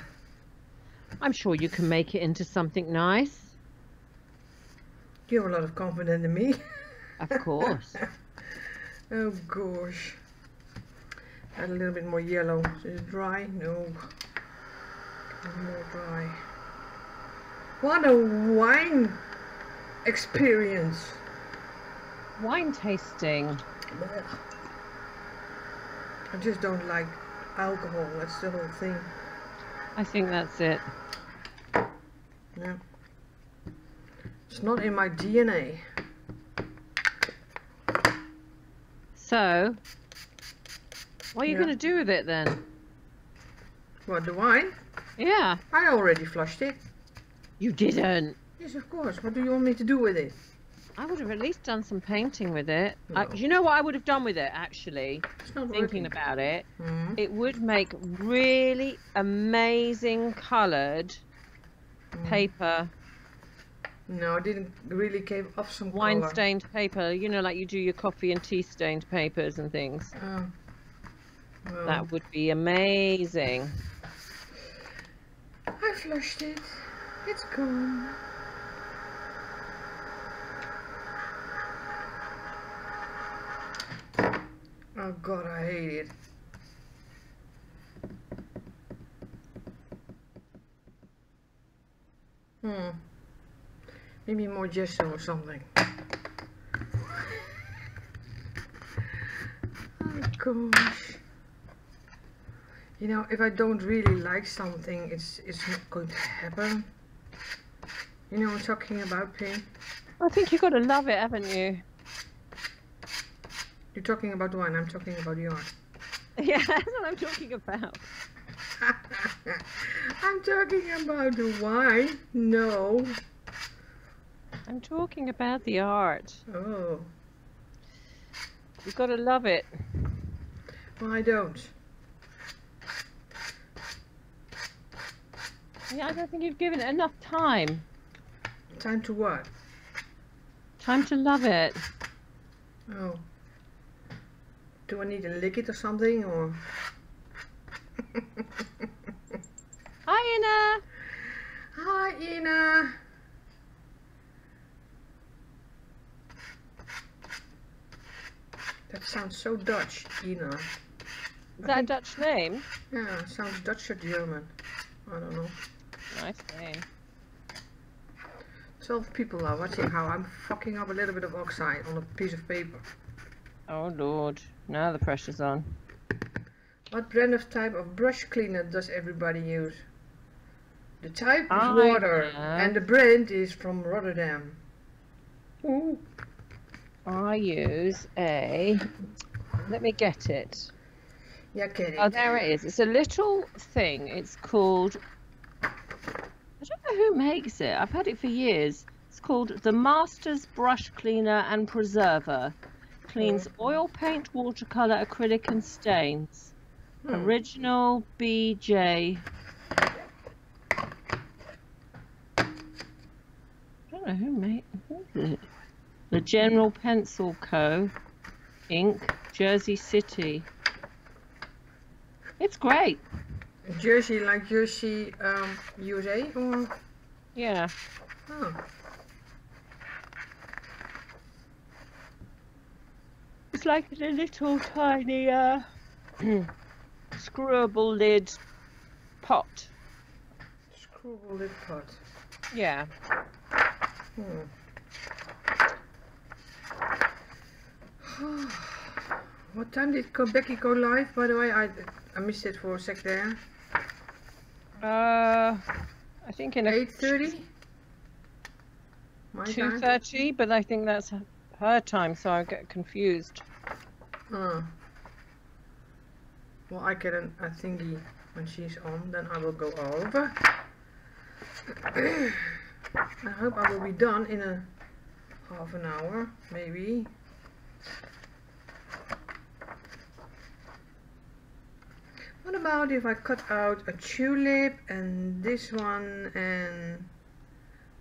I'm sure you can make it into something nice. You have a lot of confidence in me. Of course. oh gosh. Add a little bit more yellow. Is it dry? No. More dry. What a wine experience. Wine tasting. Blech. I just don't like alcohol. That's the whole thing. I think that's it. Yeah. It's not in my DNA. So, what are you Yeah. going to do with it then? What, the wine? Yeah. I already flushed it. You didn't. Yes, of course. What do you want me to do with it? I would have at least done some painting with it. I, you know what I would have done with it actually? It's not Thinking working. about it, Mhm. it would make really amazing coloured Mm. paper, No, I didn't really came off some wine color. stained paper. You know, like you do your coffee and tea stained papers and things. Oh. That would be amazing. I flushed it. It's gone. Oh god, I hate it. Hmm. Maybe more gesso or something. Oh gosh. You know, if I don't really like something, it's it's not going to happen. You know I'm talking about, Ping? I think you've got to love it, haven't you? You're talking about wine, I'm talking about the art. Yeah, that's what I'm talking about. I'm talking about the wine. No. I'm talking about the art. Oh, You've got to love it. well, I don't. Yeah, I don't think you've given it enough time. Time to what? Time to love it. Oh. Do I need to lick it or something, or? Hi, Ina. Hi, Ina. That sounds so Dutch, Ina. Is that a Dutch name? Yeah, sounds Dutch or German. I don't know. Nice name. 12 people are watching how I'm fucking up a little bit of oxide on a piece of paper. Oh Lord, now the pressure's on. What brand of type of brush cleaner does everybody use? The type is water, and the brand is from Rotterdam. Ooh. I use a. Let me get it. Yeah, it. Oh, there it is. It's a little thing. It's called. I don't know who makes it. I've had it for years. It's called the Masters Brush Cleaner and Preserver. Cleans oil, paint, watercolor, acrylic, and stains. Hmm. Original BJ. I don't know who made it. The General Pencil Co. Inc. Jersey City. It's great. Jersey, like Jersey, um, USA, or? Yeah. Oh. It's like a little tiny uh screwable lid pot. Screwable lid pot. Yeah. Hmm. what time did Becky go live? By the way, I I missed it for a sec there. Uh I think in a Eight thirty. Two thirty, but I think that's her time, so I get confused. Oh. Well, I get an, a thingy when she's on, then I will go over. I hope I will be done in a half an hour, maybe. What about if I cut out a tulip and this one and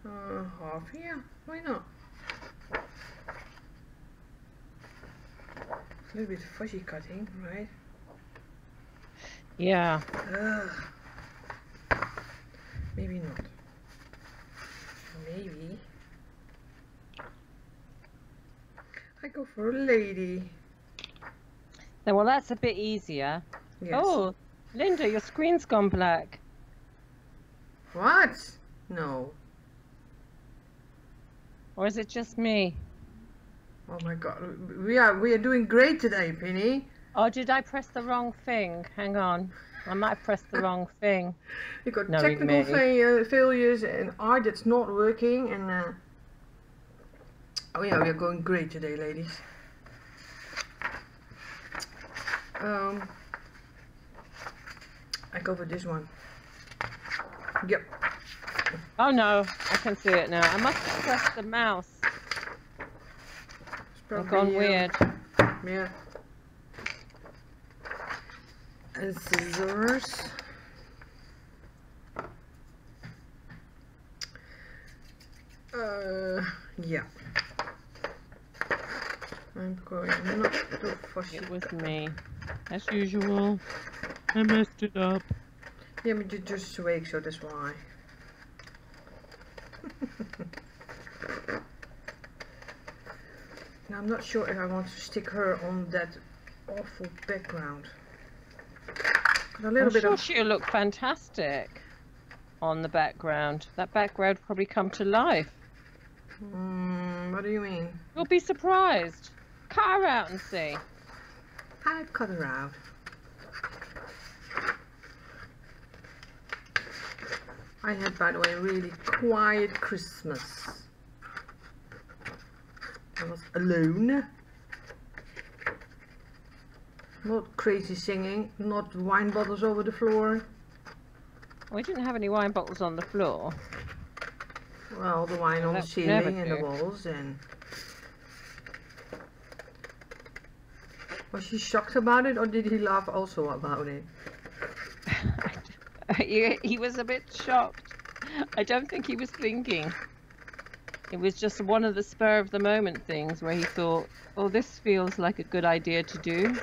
uh, half here? Why not? A little bit fuzzy cutting, right? Yeah. Ugh. Maybe not. Maybe. I go for a lady. Then well that's a bit easier. Yes. Oh, Linda, your screen's gone black. What? No. Or is it just me? Oh my god. We are we are doing great today, Penny. Oh, did I press the wrong thing? Hang on. I might have pressed the wrong thing. We got Knowing technical me. fa- failures and art that's not working and uh, oh yeah, we are going great today, ladies. Um, I go for this one. Yep. Oh no, I can see it now. I must have pressed the mouse. It's gone weird. Yeah. And scissors. Uh, yeah. I'm going not to fussy. It was me. As usual. I messed it up. Yeah, but you're just awake, so that's why. now I'm not sure if I want to stick her on that awful background. A little I'm bit sure of she'll look fantastic on the background. That background will probably come to life. Mm, what do you mean? You'll be surprised. Cut her out and see. I've cut her out. I had, by the way, a really quiet Christmas. I was alone. Not crazy singing, not wine bottles over the floor. We didn't have any wine bottles on the floor. Well, the wine on the ceiling and the walls and. Was she shocked about it or did he laugh also about it? he, he was a bit shocked. I don't think he was thinking. It was just one of the spur of the moment things where he thought, oh, this feels like a good idea to do.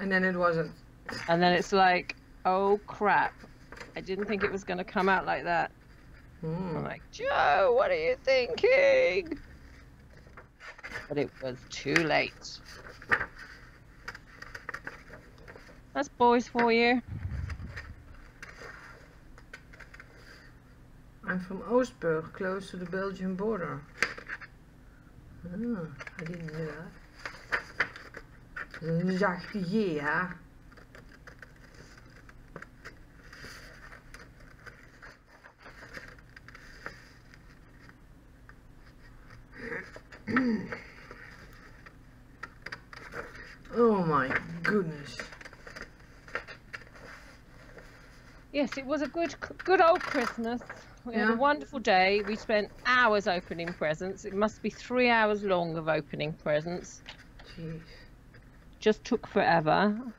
And then it wasn't. And then it's like, oh crap. I didn't think it was going to come out like that. Hmm. I'm like, Joe, what are you thinking? But it was too late. That's boys for you. I'm from Oostburg, close to the Belgian border. Ah, I didn't know that. Zachte yeah. oh my goodness. Yes, it was a good, good old Christmas. We had a wonderful day. We spent hours opening presents. It must be three hours long of opening presents. Jeez. Just took forever,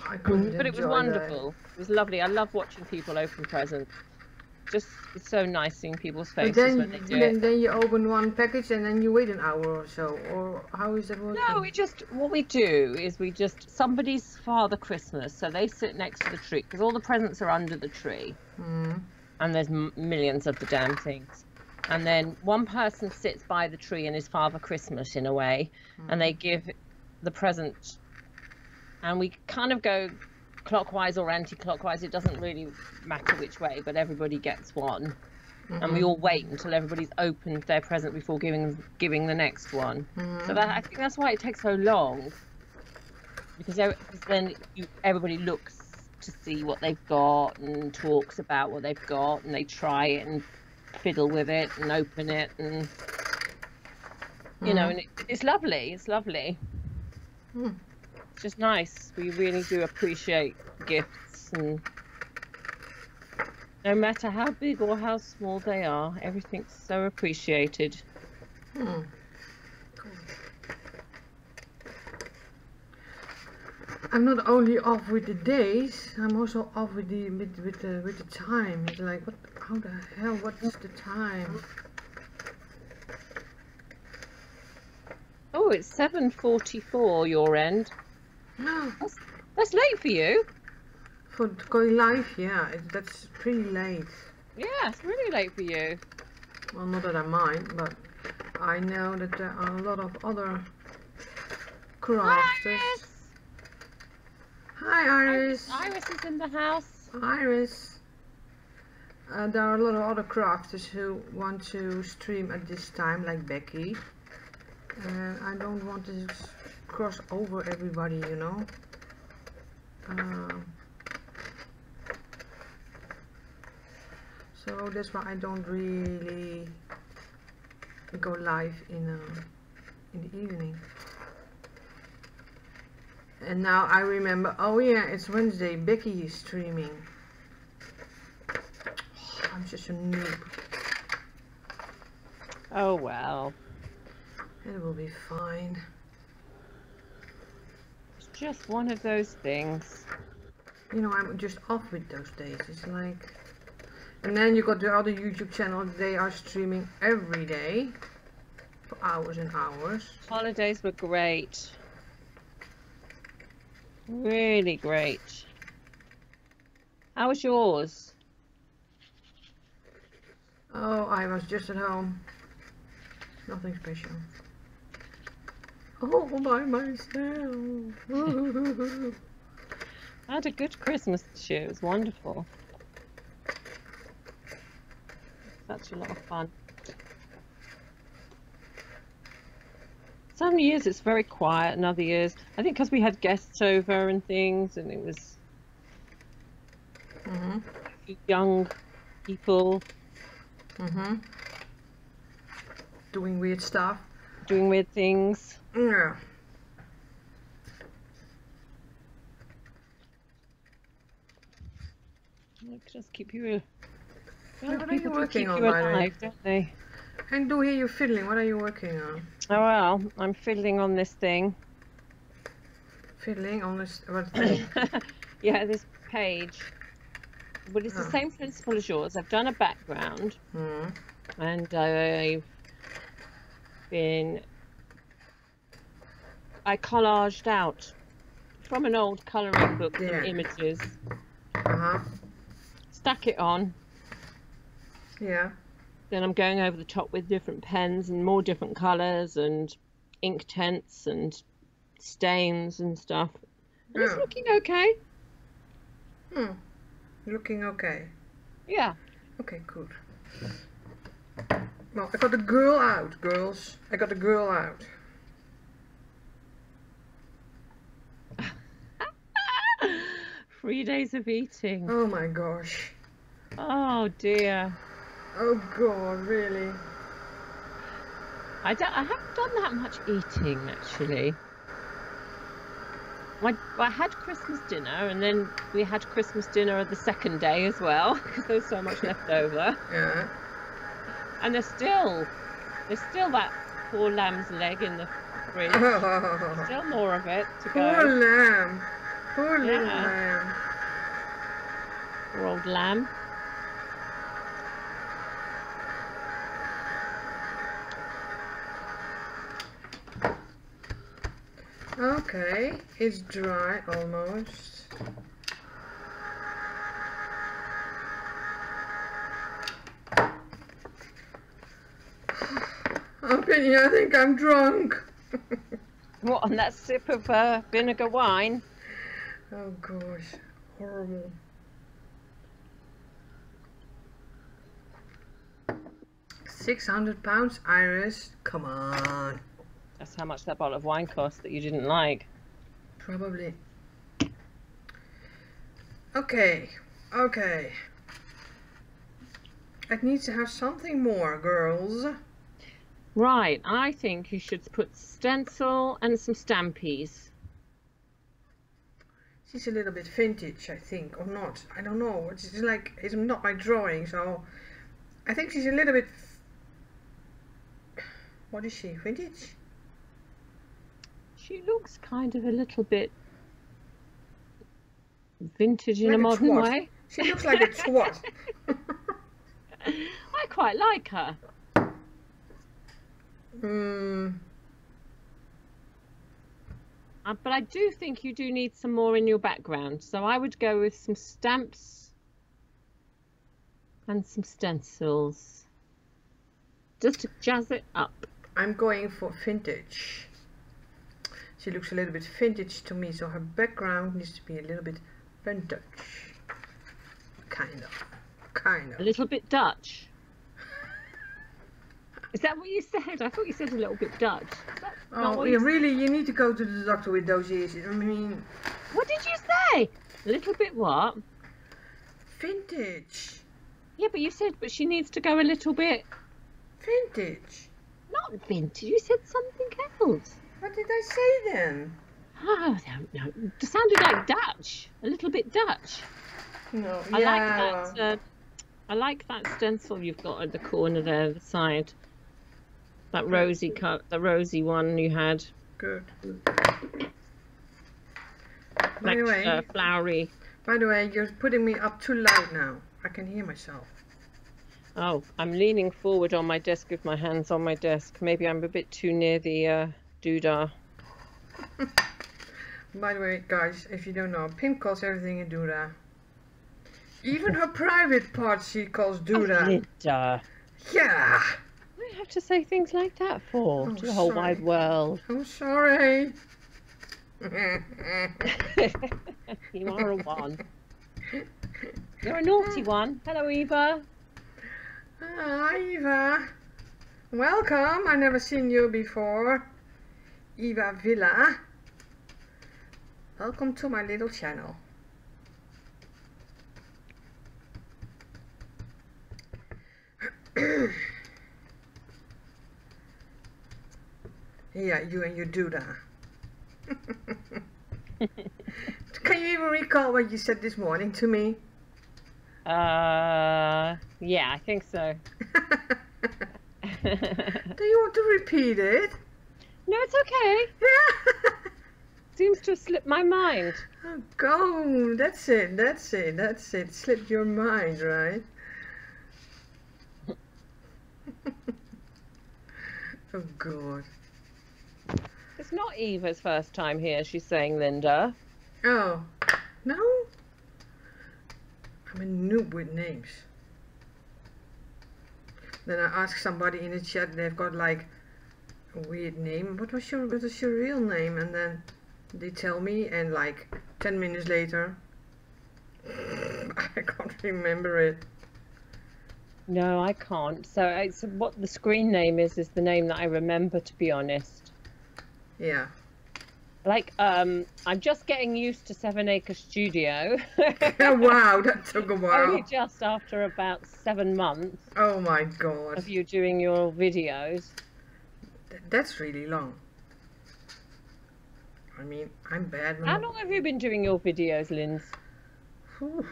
I couldn't but it was enjoy that. wonderful. It was lovely. I love watching people open presents. Just it's so nice seeing people's faces then, when they do then, it. then you open one package and then you wait an hour or so, or how is that working? No, we just what we do is we just somebody's Father Christmas, so they sit next to the tree because all the presents are under the tree, Hmm. and there's m- millions of the damn things. And then one person sits by the tree and is Father Christmas in a way, and they give the present, and we kind of go clockwise or anti-clockwise. It doesn't really matter which way, but everybody gets one, and we all wait until everybody's opened their present before giving giving the next one. Mhm. So that, I think that's why it takes so long. Because then you, everybody looks to see what they've got and talks about what they've got and they try it and fiddle with it and open it and you know Mhm. and it, it's lovely. It's lovely. Mm. It's just nice. We really do appreciate gifts and no matter how big or how small they are, everything's so appreciated. Hmm. I'm not only off with the days, I'm also off with the with, with the with the time. It's like what how the hell what is the time? Oh, it's seven forty-four. Your end. No, That's late for you. for going live, yeah, that's pretty late. Yeah, it's really late for you. Well, not that I mind, but I know that there are a lot of other crafters. Hi, Iris. Iris is in the house. Iris. Uh, there are a lot of other crafters who want to stream at this time, like Becky. And I don't want to cross over everybody, you know. Um, so that's why I don't really go live in uh, in the evening. And now I remember, oh yeah, it's Wednesday, Becky is streaming. Oh, I'm just a noob. Oh well, It will be fine. Just one of those things. You know, I'm just off with those days. It's like... And then you got the other YouTube channel, they are streaming every day. For hours and hours. Holidays were great. Really great. How was yours? Oh, I was just at home. Nothing special. All by myself. I had a good Christmas this year. It was wonderful. Such a lot of fun. Some years it's very quiet, and other years I think because we had guests over and things, and it was hmm young people hmm Doing weird stuff. doing weird things. Yeah. I'll Just keep you Well, What are you working on, you by the way? alive, don't they? And do hear you fiddling. What are you working on? Oh well, I'm fiddling on this thing. Fiddling on this. What thing? yeah, this page. But it's the Oh. same principle as yours. I've done a background hmm. and I've been. I collaged out from an old colouring book some Yeah. images, Uh huh. stuck it on, Yeah. then I'm going over the top with different pens and more different colours and Inktense and stains and stuff. And it's looking okay. Hmm. Looking okay. Yeah. Okay, good. Well, I got the girl out, girls. I got the girl out. Three days of eating. Oh my gosh. Oh dear. Oh god, really? I, don't, I haven't done that much eating actually. I, I had Christmas dinner and then we had Christmas dinner the second day as well because there was so much left over. Yeah. And there's still, there's still that poor lamb's leg in the fridge. Poor Still more of it to go. Poor lamb. Poor little Yeah. lamb. Poor old lamb. Okay, it's dry almost. Opinion, I think I'm drunk. What on that sip of uh, vinegar wine? Oh gosh, horrible. Six hundred pounds, Iris. Come on. That's how much that bottle of wine cost that you didn't like. Probably. Okay, okay. It needs to have something more, girls. Right, I think you should put stencil and some stampies. She's a little bit vintage, I think, or not. I don't know. It's like it's not my drawing, so I think she's a little bit. What is she? Vintage? She looks kind of a little bit vintage in Like a modern twat. way. She looks like a twat. I quite like her. Hmm. Uh, but I do think you do need some more in your background. So I would go with some stamps and some stencils. Just to jazz it up. I'm going for vintage. She looks a little bit vintage to me, so her background needs to be a little bit vintage. Kind of. Kind of. A little bit Dutch. Is that what you said? I thought you said a little bit Dutch. Is that not Oh, you really, you need to go to the doctor with those ears. I mean, What did you say? A little bit what? vintage. Yeah, but you said, but she needs to go a little bit. Vintage. Not vintage. You said something else. What did I say then? Oh, I don't know. It sounded like Dutch. A little bit Dutch. No, I yeah. like that. Uh, I like that stencil you've got at the corner there, the side. That rosy cut, the rosy one you had. Good. Like By the way, uh, flowery. by the way, you're putting me up too loud now. I can hear myself. Oh, I'm leaning forward on my desk with my hands on my desk. Maybe I'm a bit too near the uh, doodah. By the way, guys, if you don't know, Pim calls everything a doodah. Even her private parts she calls doodah. Linda. Yeah. What do you have to say things like that for? Oh, to the whole wide world. I'm sorry. you are a one. You're a naughty one. Hello, Eva. Hi, Eva. Welcome. I've never seen you before. Eva Villa. Welcome to my little channel. yeah, you and your doodah. Can you even recall what you said this morning to me? Uh, yeah, I think so. Do you want to repeat it? No, it's okay. Yeah. Seems to have slipped my mind. Oh, go. That's it. That's it. That's it. Slipped your mind, right? oh, God. It's not Eva's first time here, she's saying, Linda. Oh, no? I'm a noob with names. Then I ask somebody in the chat, they've got like a weird name. What was your what was your real name? And then they tell me, and like ten minutes later, I can't remember it. No, I can't. So it's what the screen name is is the name that I remember to be honest. Yeah. Like um I'm just getting used to Seven Acre Studio. wow, that took a while. Only just after about seven months Oh my god. of you doing your videos. Th- That's really long. I mean, I'm bad. How long have you been doing your videos, Linz? Whew.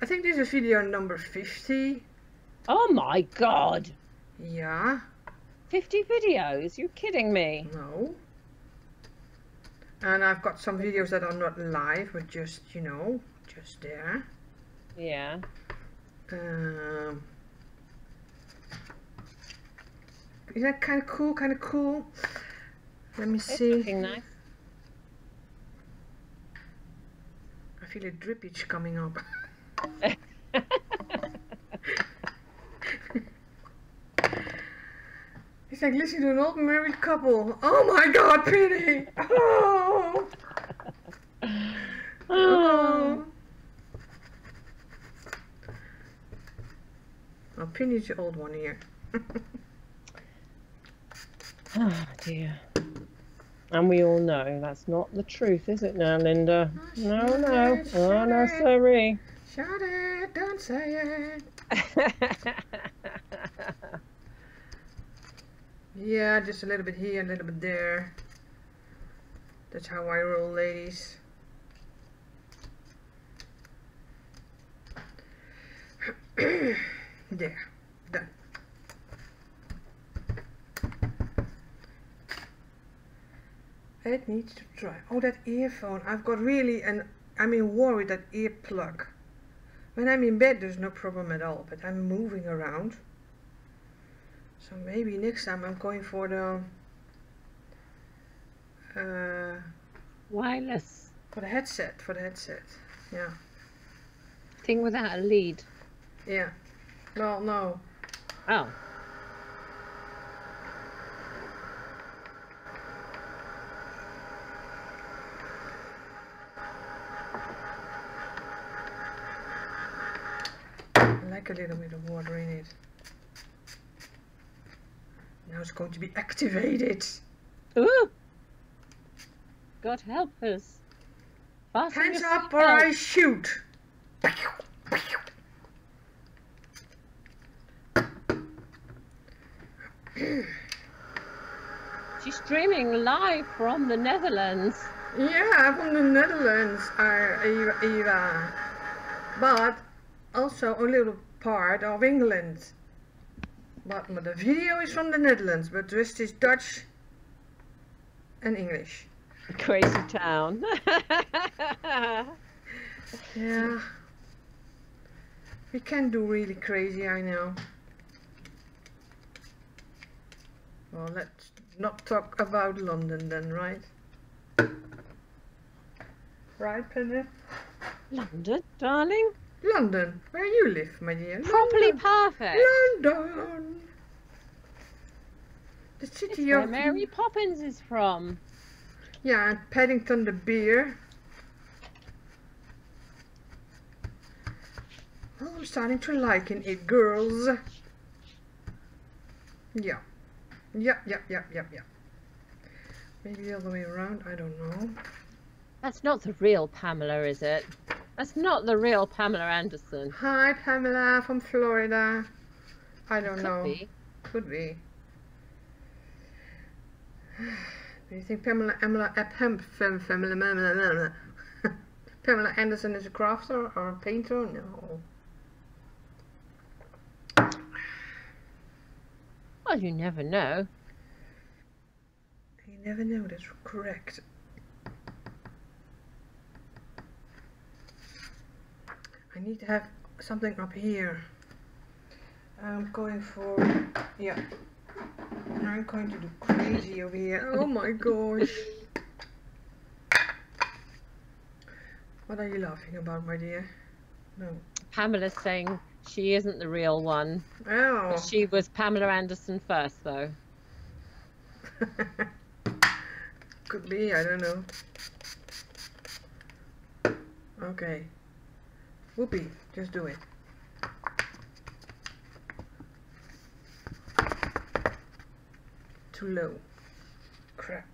I think this is video number 50. Oh my god! Yeah, 50 videos? You're kidding me? no. And I've got some videos that are not live, but just, you know, just there. Yeah. Um, is that kind of cool? Kind of cool? Let me It's see. looking nice. I feel a drippage coming up. It's like listening to an old married couple. Oh my god, pity! Oh! Oh! Oh, Penny's the old one here. Oh dear. And we all know that's not the truth, is it now, Linda? No, no. Oh, no, oh, sorry. Shout it, don't say it. Yeah, just a little bit here, a little bit there. That's how I roll, ladies. there, done. It needs to dry. Oh, that earphone. I've got really an. I'm in with that earplug. When I'm in bed, there's no problem at all, but I'm moving around. So maybe next time I'm going for the uh, Wireless for the headset. For the headset. Yeah. thing without a lead. Yeah. Well, no. Oh. I like a little bit of water in it. Now it's going to be activated. Ooh. God help us. Fasten Hands up or I shoot. She's streaming live from the Netherlands. Yeah, from the Netherlands, uh, Eva, Eva. But also a little part of England. But, but the video is from the Netherlands, but the rest is Dutch and English. Crazy town. Yeah. We can do really crazy, I know. Well, let's not talk about London then, right? Right, Penny? London, darling. London, where you live, my dear. Properly London. perfect. London. The It's city where of Mary Poppins is from. yeah, and Paddington the beer. Well, I'm starting to liking it, girls. Yeah. Yep, yep, yep, yep, yep. Maybe the other way around, I don't know. That's not the real Pamela, is it? That's not the real Pamela Anderson. Hi, Pamela from Florida. I don't Could know. be. Could be. Do you think Pamela, Pamela, uh, Pam, Pam, Pamela, Pamela, Pamela Anderson is a crafter or a painter? No. Well, you never know. You never know, that's correct. I need to have something up here. I'm going for, yeah. I'm going to do crazy over here. Oh my gosh. What are you laughing about, my dear? No. Pamela's saying she isn't the real one. Oh. She was Pamela Anderson first, though. Could be, I don't know. Okay. Whoopee, just do it. Too low. Crap.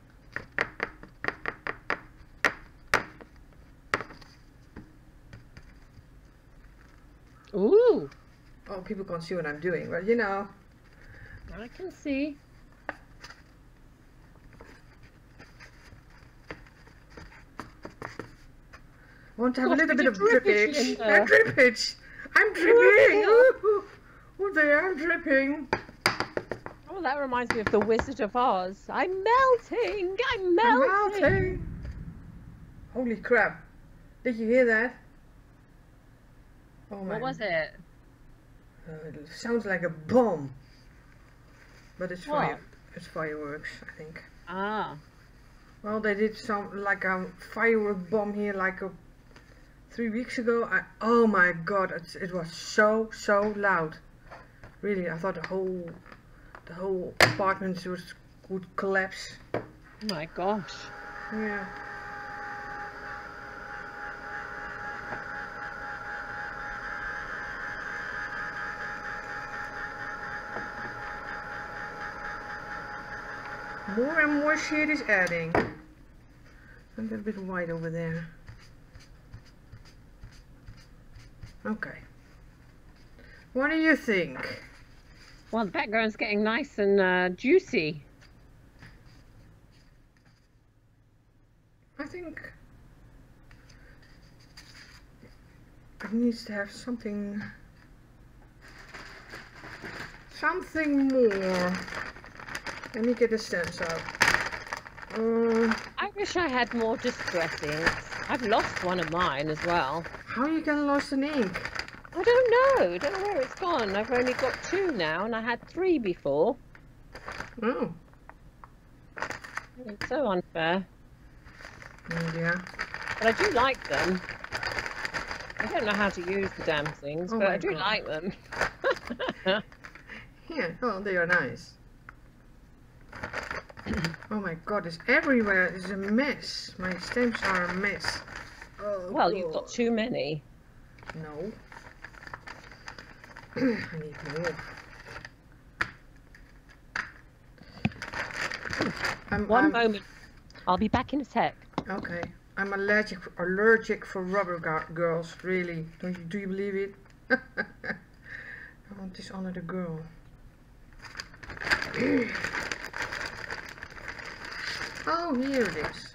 Ooh, Oh, people can't see what I'm doing, but you know. I can see. Want to have Gosh, a little bit of drippage. I'm drippage. I'm dripping. Ooh, oh, there, I'm dripping. Oh, that reminds me of the Wizard of Oz. I'm melting. I'm I'm melting. melting. Holy crap. Did you hear that? Oh my. What was it? Uh, it sounds like a bomb. But it's What? fire. It's fireworks, I think. Ah, Well, they did some like a firework bomb here like a, three weeks ago. I, oh my god, it's, it was so so loud. Really, I thought the whole the whole apartment was would collapse. my gosh. Yeah. More and more shit is adding. A little bit white over there. Okay. What do you think? Well, the background's getting nice and uh, juicy. I think it needs to have something something more. Let me get the stems out. Uh, I wish I had more distress inks. I've lost one of mine as well. how are you gonna lose an ink? I don't know. I don't know where it's gone. I've only got two now, and I had three before. Oh, It's so unfair. mm, yeah. But I do like them. I don't know how to use the damn things, Oh but I do God. like them. Yeah, oh, they are nice. oh my god, it's everywhere. It's a mess. My stamps are a mess. Oh, well, you've got too many. No. I need more. I'm, One I'm- moment. I'll be back in a sec. Okay. I'm allergic allergic for rubber girls. Really? Don't you, do you believe it? I want this under the girl. Oh, here it is.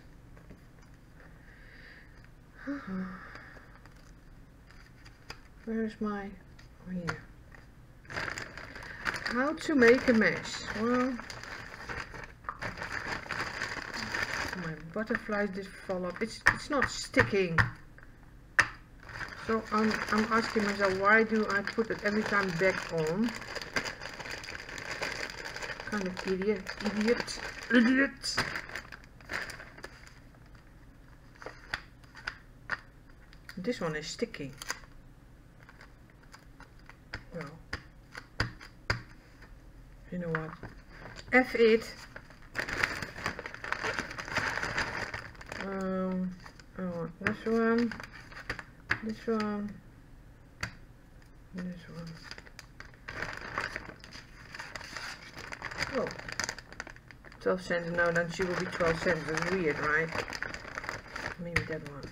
Where's my? Oh, here. How to make a mesh? Well, my butterflies did fall off. It's it's not sticking. So I'm I'm asking myself why do I put it every time back on? Kind of idiot, idiot, idiot. This one is sticky. Well, you know what? F it. Um, I want this one, this one, this one. Oh, 12 cents. No, then she will be 12 cents. That's weird, right? Maybe that one.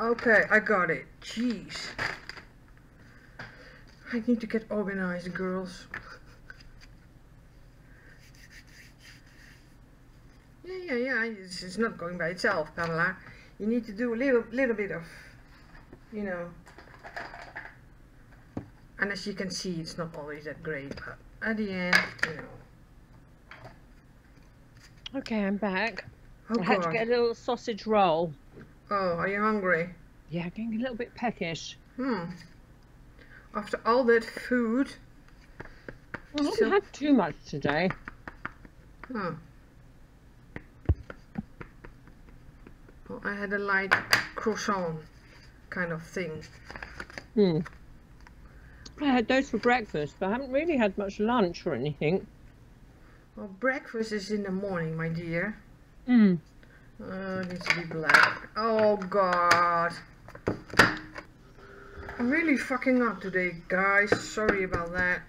Okay, I got it. Jeez. I need to get organized, girls. Yeah, yeah, yeah. It's, it's not going by itself, Pamela. you need to do a little little bit of you know and as you can see it's not always that great but at the end you know Okay, I'm back. oh I had to get a little sausage roll. Oh are you hungry Yeah, getting a little bit peckish. hmm after all that food I haven't had too much today. huh well, I had a light croissant kind of thing Hmm. I had those for breakfast, but I haven't really had much lunch or anything. well breakfast is in the morning my dear Hmm. Uh, it needs to be black. Oh god. I'm really fucking up today, guys. Sorry about that.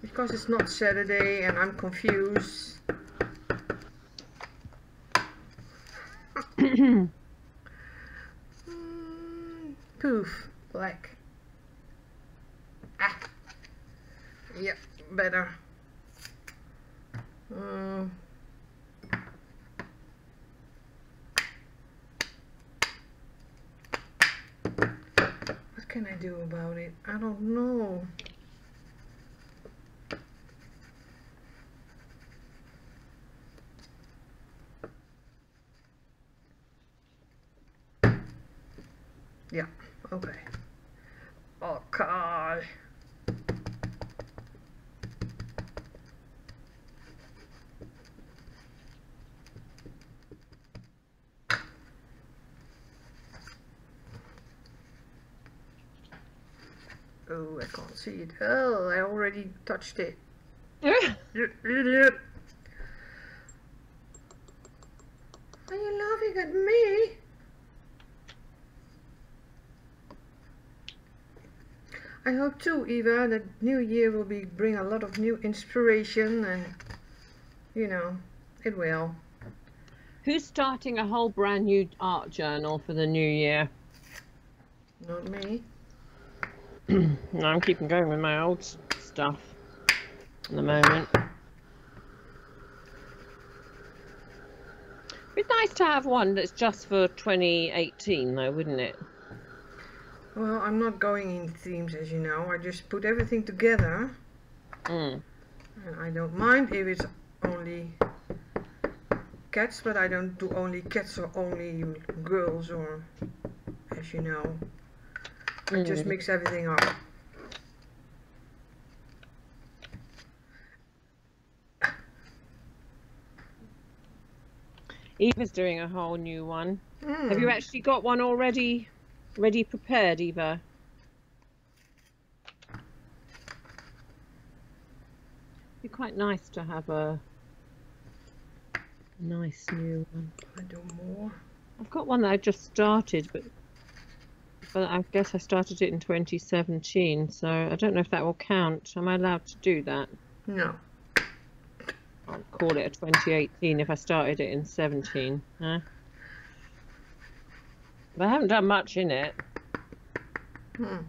Because it's not Saturday and I'm confused. Mm, poof. Black. Ah. Yep, better. Um, can I do about it? I don't know. Yeah, okay. Oh god. Oh, I can't see it. Oh, I already touched it. You idiot! Are you laughing at me? I hope too, Eva, that New Year will be bring a lot of new inspiration and, you know, it will. Who's starting a whole brand new art journal for the new year? Not me. No, I'm keeping going with my old stuff at the moment. It'd be nice to have one that's just for 2018, though, wouldn't it? Well, I'm not going in themes, as you know. I just put everything together, Mm. and I don't mind if it's only cats, but I don't do only cats or only girls, or as you know, Just Mm. mix everything up. Eva's doing a whole new one. Have you Hmm. actually got one already ready prepared, Eva? Be quite nice to have a nice new one. I do more. I've got one that I just started, but but I guess I started it in 2017, so I don't know if that will count. Am I allowed to do that? No. I'll call it a 2018 if I started it in 17. Huh? But I haven't done much in it. Hmm.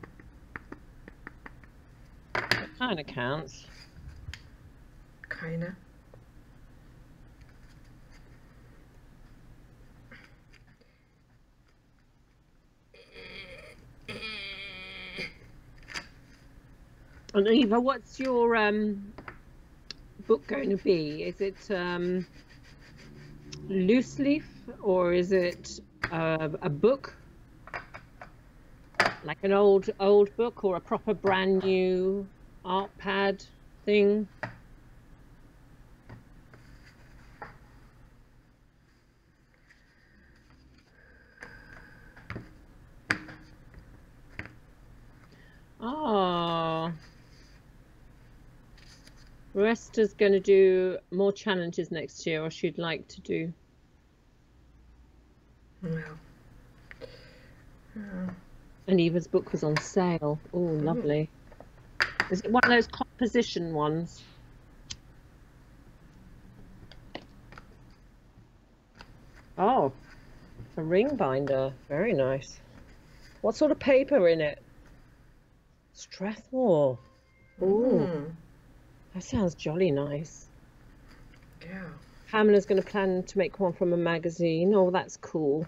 It kind of counts. Kinda. And Eva, what's your um, book going to be? Is it um, loose leaf or is it uh, a book? Like an old old book or a proper brand new art pad thing? Oh. Resta's going to do more challenges next year, or she'd like to do. No. Uh, And Eva's book was on sale. Oh, lovely. Is it one of those composition ones? Oh, a ring binder. Very nice. What sort of paper in it? Strathmore. Ooh, hmm. That sounds jolly nice. Yeah. Pamela's going to plan to make one from a magazine. Oh, that's cool.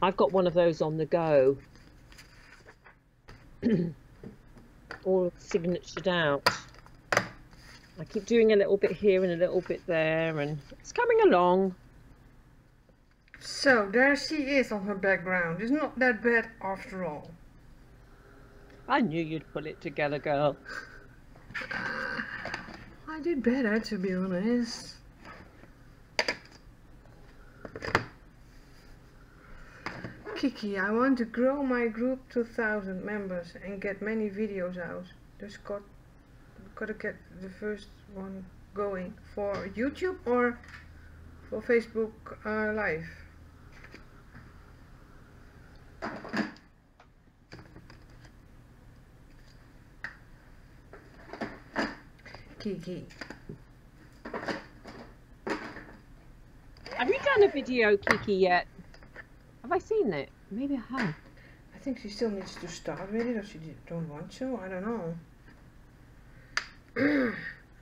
I've got one of those on the go. All signatured out. I keep doing a little bit here and a little bit there, and it's coming along. So there she is on her background. It's not that bad after all. I knew you'd pull it together, girl. I did better, to be honest. Kiki, I want to grow my group to 1000 members and get many videos out. Just got, gotta get the first one going for YouTube or for Facebook uh, Live. Kiki. Have you done a video, Kiki, yet? Have I seen it? Maybe I have. I think she still needs to start with it or she don't want to. I don't know.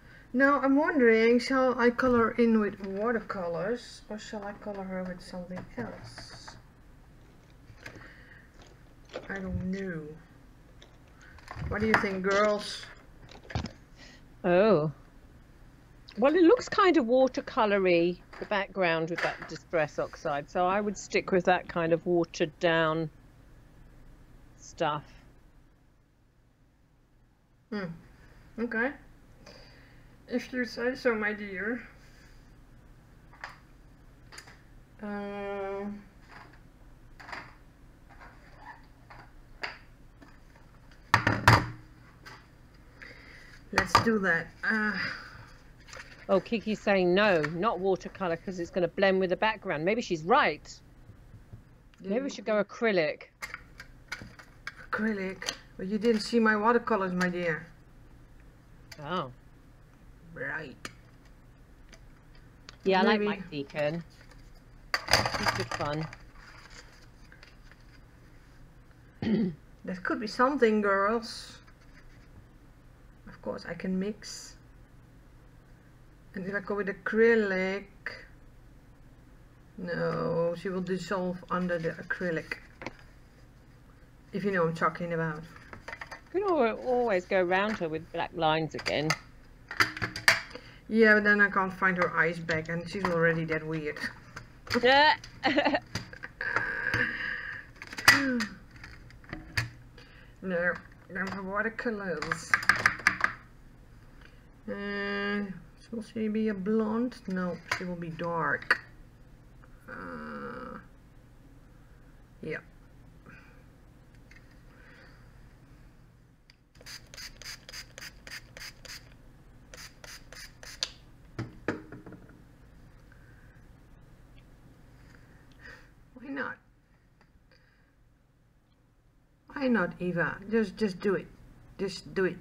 now I'm wondering, shall I color in with watercolors or shall I color her with something else? I don't know. What do you think, girls? Oh. Well, it looks kind of watercolory, the background with that distress oxide, so I would stick with that kind of watered down stuff. Hmm. Okay. If you say so, my dear. Um. Let's do that. Uh, Oh, Kiki's saying no, not watercolor because it's going to blend with the background. Maybe she's right. Maybe we should go acrylic. acrylic. But you didn't see my watercolors, my dear. Oh. Right. Yeah, I like Maybe. Mike Deacon. He's good fun. That could be something, girls. Of course, I can mix. And if I go with acrylic... No, she will dissolve under the acrylic. If you know what I'm talking about. You can al- always go around her with black lines again. Yeah, but then I can't find her eyes back and she's already that weird. Yeah. No, no watercolors. Uh, will she be a blonde? No, she will be dark. Uh, yeah. Why not? Why not, Eva? Just, just do it. Just do it.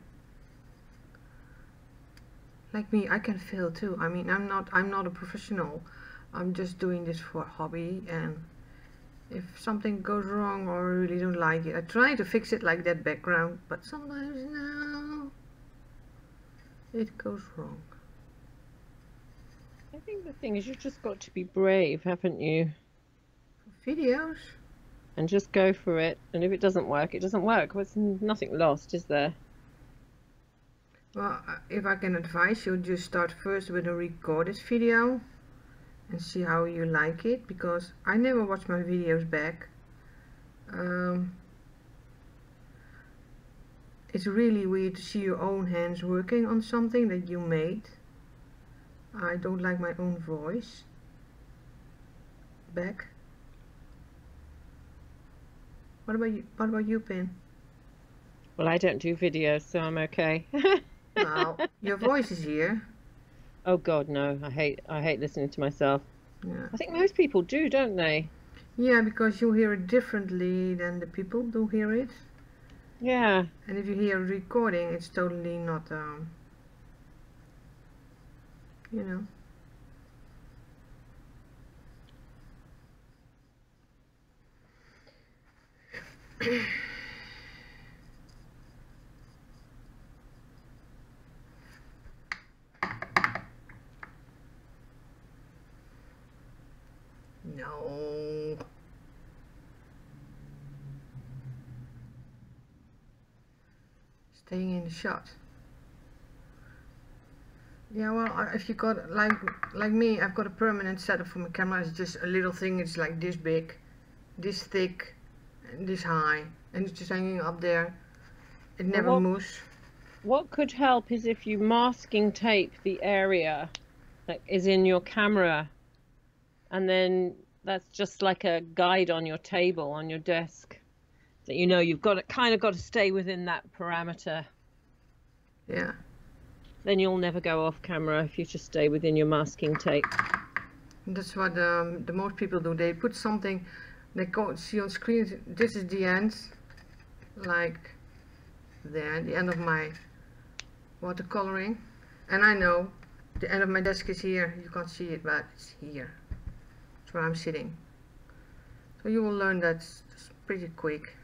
Like me, I can fail too. I mean, I'm not, I'm not a professional. I'm just doing this for a hobby, and if something goes wrong or I really don't like it, I try to fix it like that background, but sometimes no, it goes wrong. I think the thing is, you've just got to be brave, haven't you? Videos. And just go for it. And if it doesn't work, it doesn't work. There's nothing lost, is there? Well, if I can advise you, just start first with a recorded video and see how you like it because I never watch my videos back. Um, it's really weird to see your own hands working on something that you made. I don't like my own voice back. What about you? What about you, Pin? Well, I don't do videos, so I'm okay. Well, your voice is here. oh God, no! I hate I hate listening to myself. Yeah. I think most people do, don't they? Yeah, because you hear it differently than the people do hear it. Yeah. And if you hear a recording, it's totally not, um, you know. No. Staying in the shot. Yeah, well, if you got like like me, I've got a permanent setup for my camera. It's just a little thing. It's like this big, this thick, and this high, and it's just hanging up there. It never what- moves. What could help is if you masking tape the area that is in your camera, and then that's just like a guide on your table on your desk that you know you've got to kind of got to stay within that parameter. Yeah. Then you'll never go off camera if you just stay within your masking tape. That's what um, the most people do. They put something, they go see on screen. This is the end, like there, the end of my watercoloring, and I know the end of my desk is here. You can't see it, but it's here. It's where I'm sitting. So you will learn that pretty quick.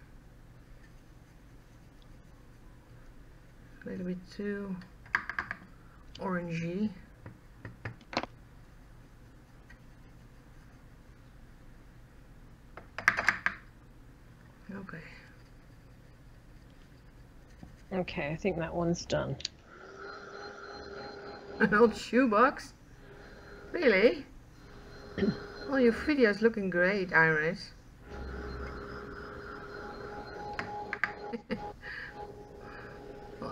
A little bit too orangey. Okay. Okay, I think that one's done. An old shoebox? Really? well, your video's looking great, Iris.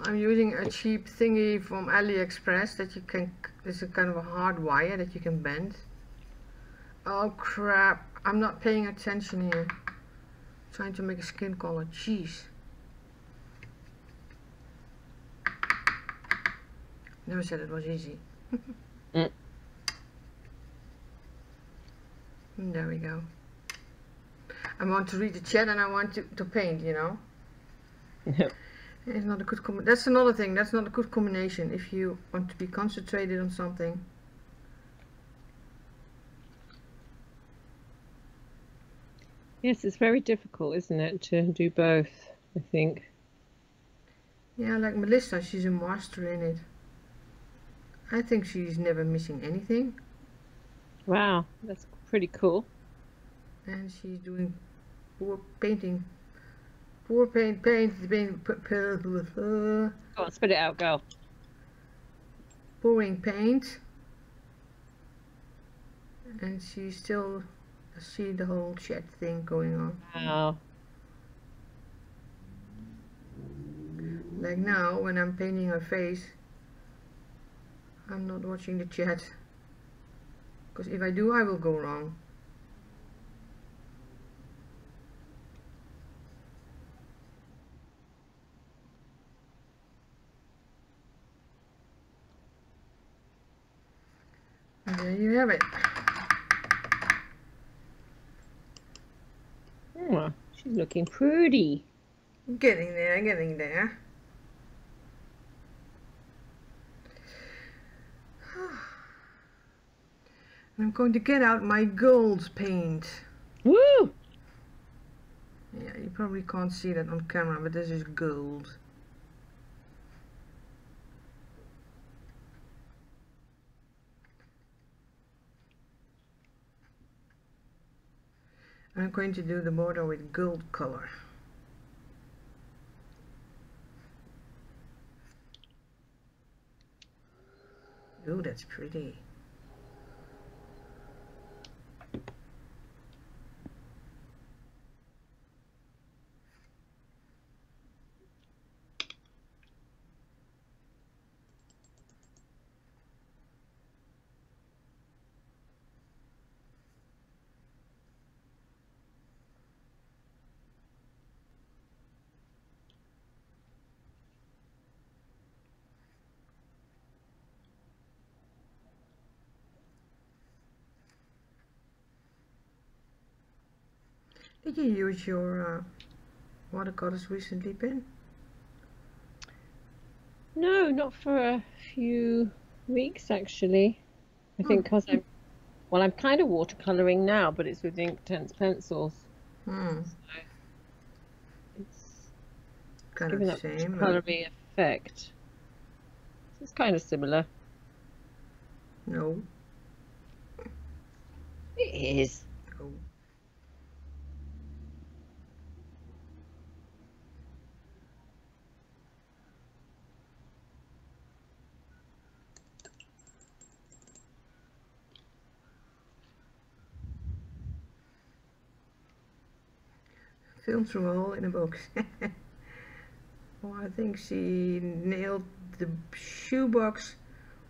I'm using a cheap thingy from AliExpress that you can, it's a kind of a hard wire that you can bend. Oh crap, I'm not paying attention here. Trying to make a skin color, jeez. Never said it was easy. Mm. There we go. I want to read the chat and I want to, to paint, you know. It's not a good com That's another thing. That's not a good combination if you want to be concentrated on something. yes, it's very difficult, isn't it, to do both, I think. Yeah, like Melissa, she's a master in it. I think she's never missing anything, Wow, that's pretty cool. and she's doing poor painting. Poor paint, paint, paint, p- p- uh, Go on, spit it out, girl. pouring paint, and she still see the whole chat thing going on. Wow. Like now, when I'm painting her face, I'm not watching the chat. Because if I do, I will go wrong. And there you have it. Oh, she's looking pretty. Getting there, getting there. I'm going to get out my gold paint. Woo! Yeah, you probably can't see that on camera, but this is gold. I'm going to do the border with gold color. Ooh, that's pretty. Did you use your uh, watercolors recently, Ben? No, not for a few weeks actually. I think because I'm, well, I'm kind of watercoloring now, but it's with Inktense pencils. Hmm, It's kind giving of the same. watercolory effect. It's kind of similar. No, It is. Go. Film through a hole in a box. well, oh, I think she nailed the shoebox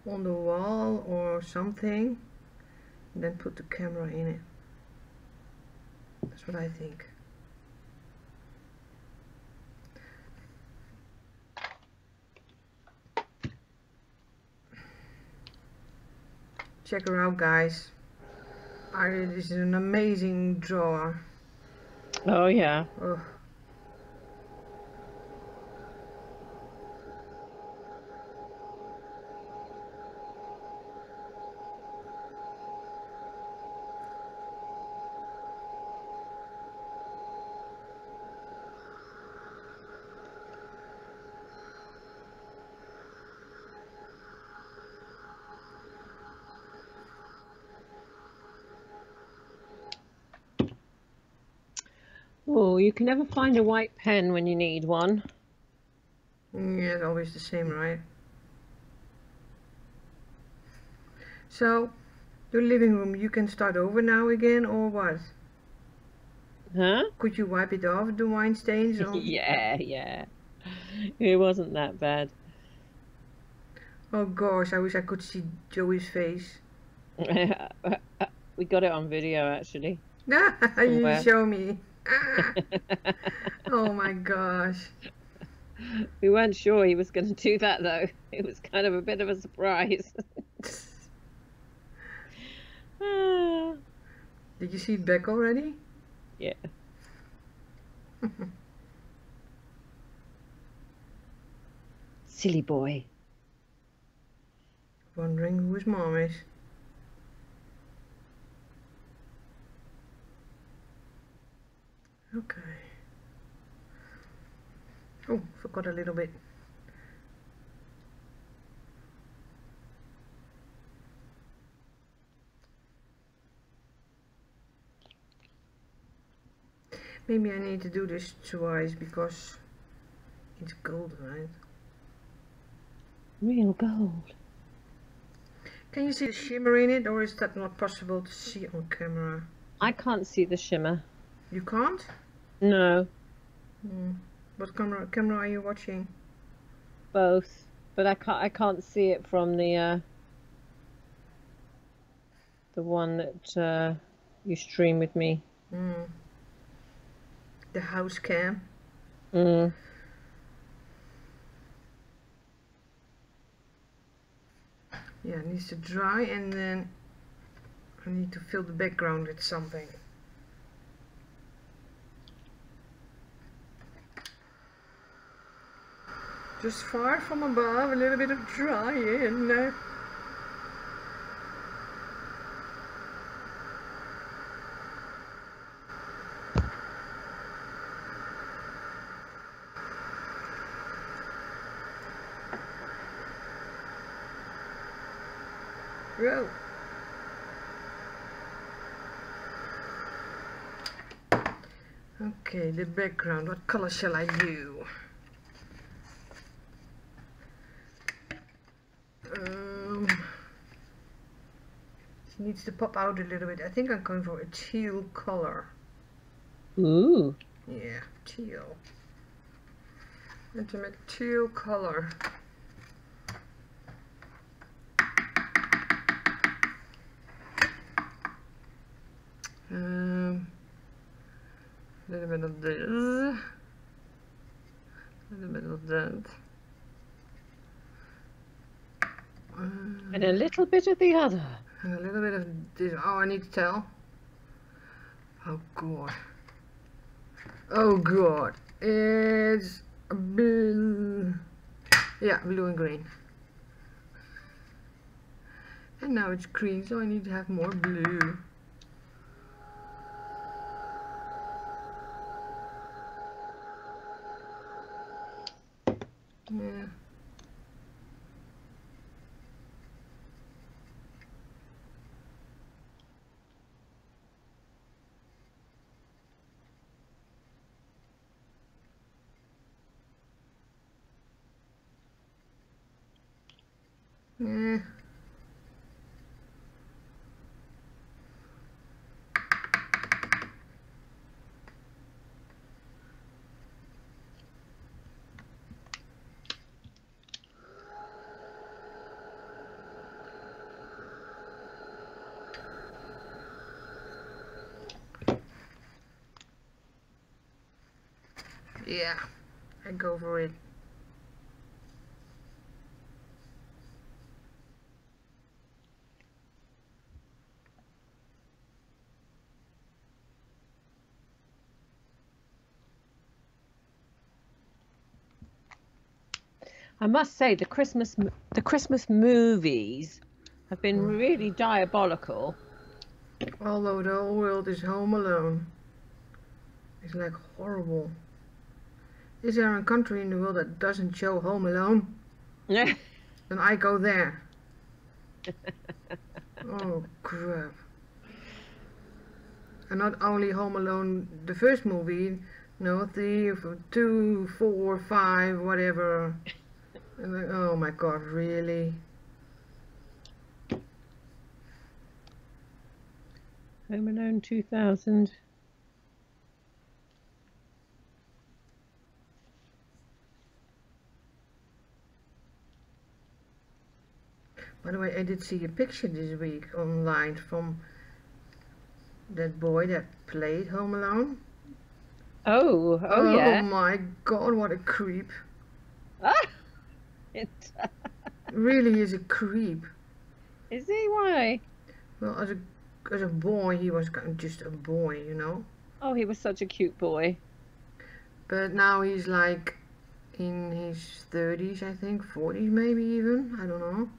on the wall or something then put the camera in it. That's what I think. Check her out guys. I, this is an amazing drawer. Oh yeah. Ugh. Oh, you can never find a white pen when you need one. Yeah, it's always the same, right? So, your living room, you can start over now again, or what? Huh? Could you wipe it off, the wine stains? Or... yeah, yeah. It wasn't that bad. Oh gosh, I wish I could see Joey's face. we got it on video actually. you show me. oh my gosh. We weren't sure he was going to do that though. It was kind of a bit of a surprise. Did you see Beck already? yeah. Silly boy. Wondering who his mom is. Okay. Oh, forgot a little bit. Maybe I need to do this twice because it's gold, right? Real gold. Can you see the shimmer in it or is that not possible to see on camera? I can't see the shimmer. You can't? No, Hmm. What camera camera are you watching? both. But I can't I can't see it from the uh the one that uh you stream with me. Hmm. The house cam. Mm. Yeah, it needs to dry and then I need to fill the background with something. Just far from above, a little bit of drying. Whoa. Okay, the background. What color shall I do? Um, it needs to pop out a little bit. I think I'm going for a teal color. Ooh. Yeah, teal. Intimate teal color. Um, a little bit of this, a little bit of that. Um, And a little bit of the other. A little bit of this. Oh, I need to tell. Oh god. Oh god. It's blue. Yeah, blue and green. And now it's green, so I need to have more blue. Yeah. Yeah, I go for it. I must say the Christmas the Christmas movies have been mm. really diabolical. Although the whole world is home alone. It's like horrible. Is there a country in the world that doesn't show Home Alone? Yeah. Then I go there. oh crap. And not only Home Alone, the first movie, no, three, f- two, four, five, whatever. And like, oh my god, really? Home Alone 2000. By the way, I did see a picture this week online from that boy that played Home Alone. Oh, oh, yeah. Oh my god, what a creep. Ah! It, Really is a creep. is he? Why? Well, as a as a boy, he was just a boy, you know. Oh, he was such a cute boy. But now he's like in his 30s, I think, 40s maybe even. I don't know.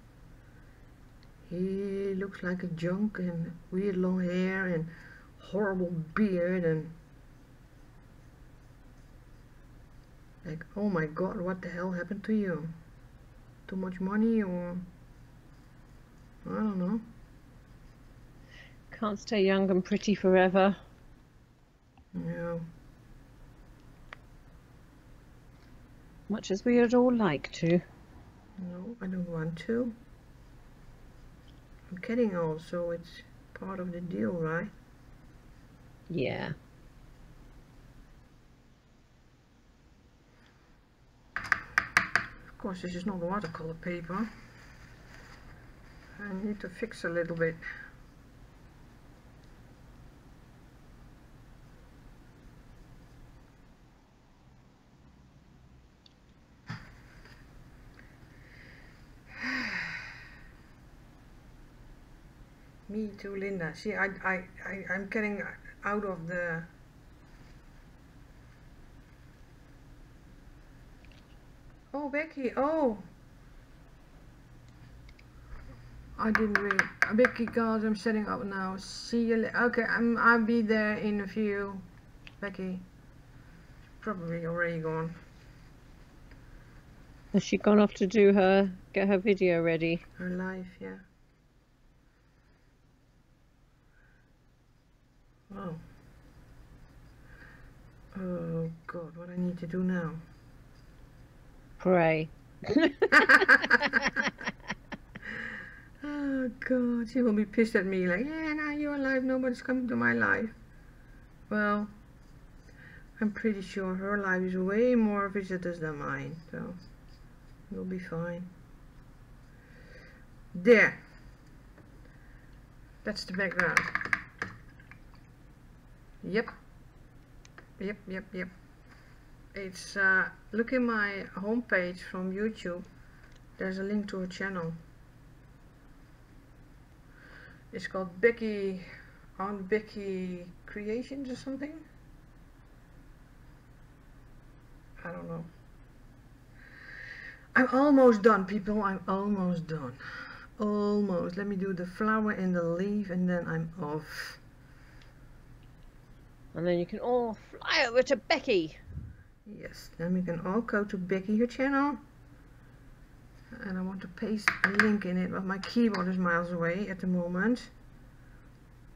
He looks like a junk and weird long hair and horrible beard and like, oh my god, what the hell happened to you? Too much money or I don't know. Can't stay young and pretty forever. Yeah. Much as we would all like to. No, I don't want to. I'm getting old, so it's part of the deal, right? Yeah. Of course, this is not watercolor paper. I need to fix a little bit. Me too, Linda. See, I, I, I, I'm getting out of the Oh, Becky. Oh. I didn't read. Becky, God, I'm setting up now. See you later. Okay, I'm, I'll be there in a few. Becky. Probably already gone. Has she gone off to do her, get her video ready? Her life, yeah. Oh. Oh, God, what I need to do now. Pray. Oh God, she will be pissed at me like, yeah, now you're alive, nobody's coming to my life. Well, I'm pretty sure her life is way more visitors than mine, so you'll be fine. There. That's the background. Yep. Yep, yep, yep. It's, uh, look in my homepage from YouTube. There's a link to a channel. It's called Becky Aunt Becky Creations or something. I don't know. I'm almost done, people. I'm almost done. Almost. Let me do the flower and the leaf and then I'm off. And then you can all fly over to Becky. Yes, then we can all go to Becky, her channel. And I want to paste a link in it, but my keyboard is miles away at the moment.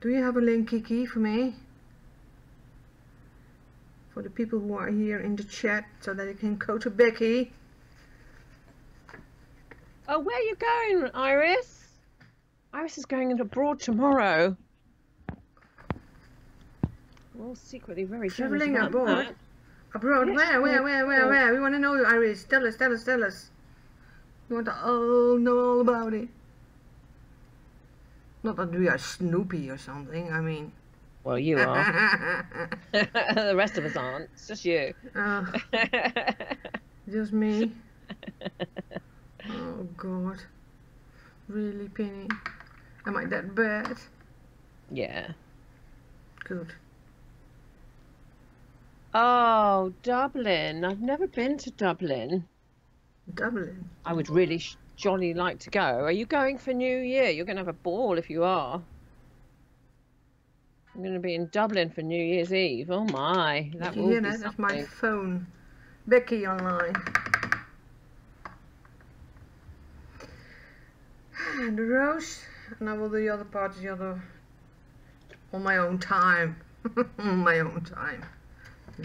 Do you have a link, Kiki, for me? For the people who are here in the chat, so that they can go to Becky. Oh, where are you going, Iris? Iris is going abroad tomorrow. We're all secretly very jealous Travelling about abroad? that. Abroad? Yes, where, where, where, where, where? We want to know, Iris. Tell us, tell us, tell us. We want to all know all about it. Not that we are Snoopy or something. I mean. Well, you are. the rest of us aren't. It's just you. uh, just me. Oh God. Really, Penny? Am I that bad? yeah. Good. Oh, Dublin. I've never been to Dublin. Dublin. I would really sh- jolly like to go. Are you going for New Year? You're going to have a ball if you are. I'm going to be in Dublin for New Year's Eve. Oh my, that you will hear be? That's my phone. Becky online. And the rose. And I will do the other part the other on my own time. on my own time.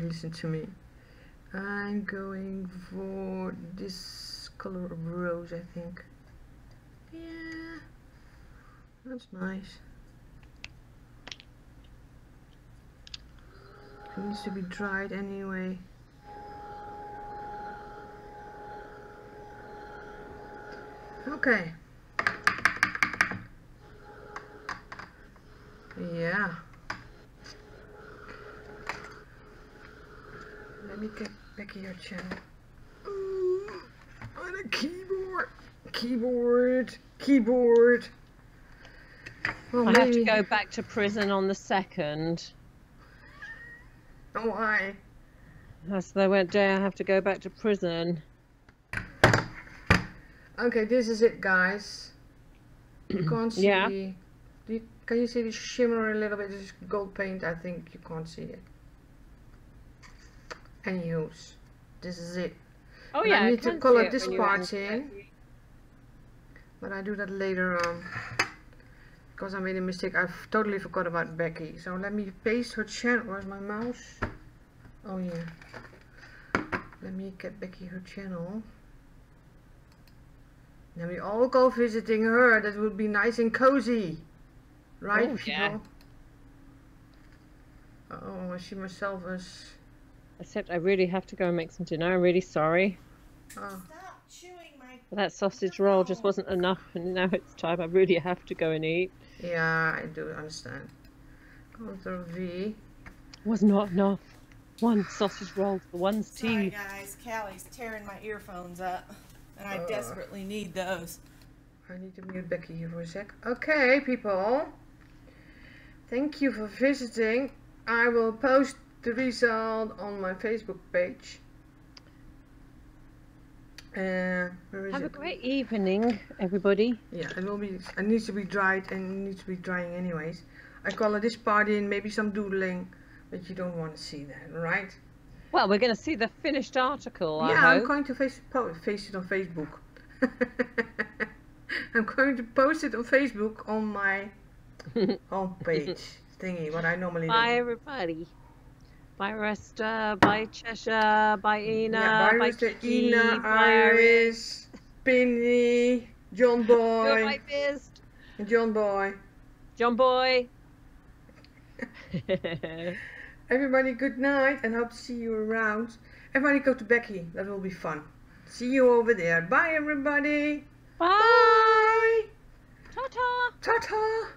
Listen to me. I'm going for this color of rose, I think. Yeah. That's nice. It needs to be dried anyway. Okay. Yeah. Let me get back your channel. Ooh, on a keyboard. Keyboard. Keyboard. Well, I have to go back to prison on the second. Oh, why? That's the went day I have to go back to prison. Okay, this is it, guys. You can't see. Yeah. Do you, can you see the shimmer a little bit? This is gold paint. I think you can't see it. Anywho's, this is it. Oh And yeah, I need to colour this part in-. But I do that later on. Because I made a mistake. I've totally forgot about Becky. So let me paste her channel. Where's my mouse? Oh yeah. Let me get Becky her channel. Then we all go visiting her. That would be nice and cozy. Right, Oh, yeah. people? Oh, I see myself as... Except I really have to go and make some dinner. I'm really sorry. Oh, Stop chewing my. But that sausage roll just wasn't enough, and now it's time. I really have to go and eat. yeah, I do understand. Ctrl V. Was not enough. One sausage roll for one's Sorry, teeth. guys. Callie's tearing my earphones up, and I Uh. desperately need those. I need to mute Becky here for a sec. Okay, people. Thank you for visiting. I will post the result on my Facebook page. Uh, Have a great evening, everybody. Yeah, it will be. It needs to be dried and it needs to be drying anyways. I color this part in, maybe some doodling, but you don't want to see that, right? Well, we're going to see the finished article. I yeah, I'm going to face, po- face it on Facebook. I'm going to post it on Facebook on my homepage thingy, what I normally Bye, do. everybody. Bye, Resta. Bye, Cheshire. Bye, Ina. yeah, Mr. Kiki. Ina, Iris, Penny, John Boy, Goodbye, Fist. John Boy. John Boy. Everybody, good night, and hope to see you around. Everybody, go to Becky. That will be fun. See you over there. Bye, everybody. Bye. Bye. Ta-ta. Ta ta.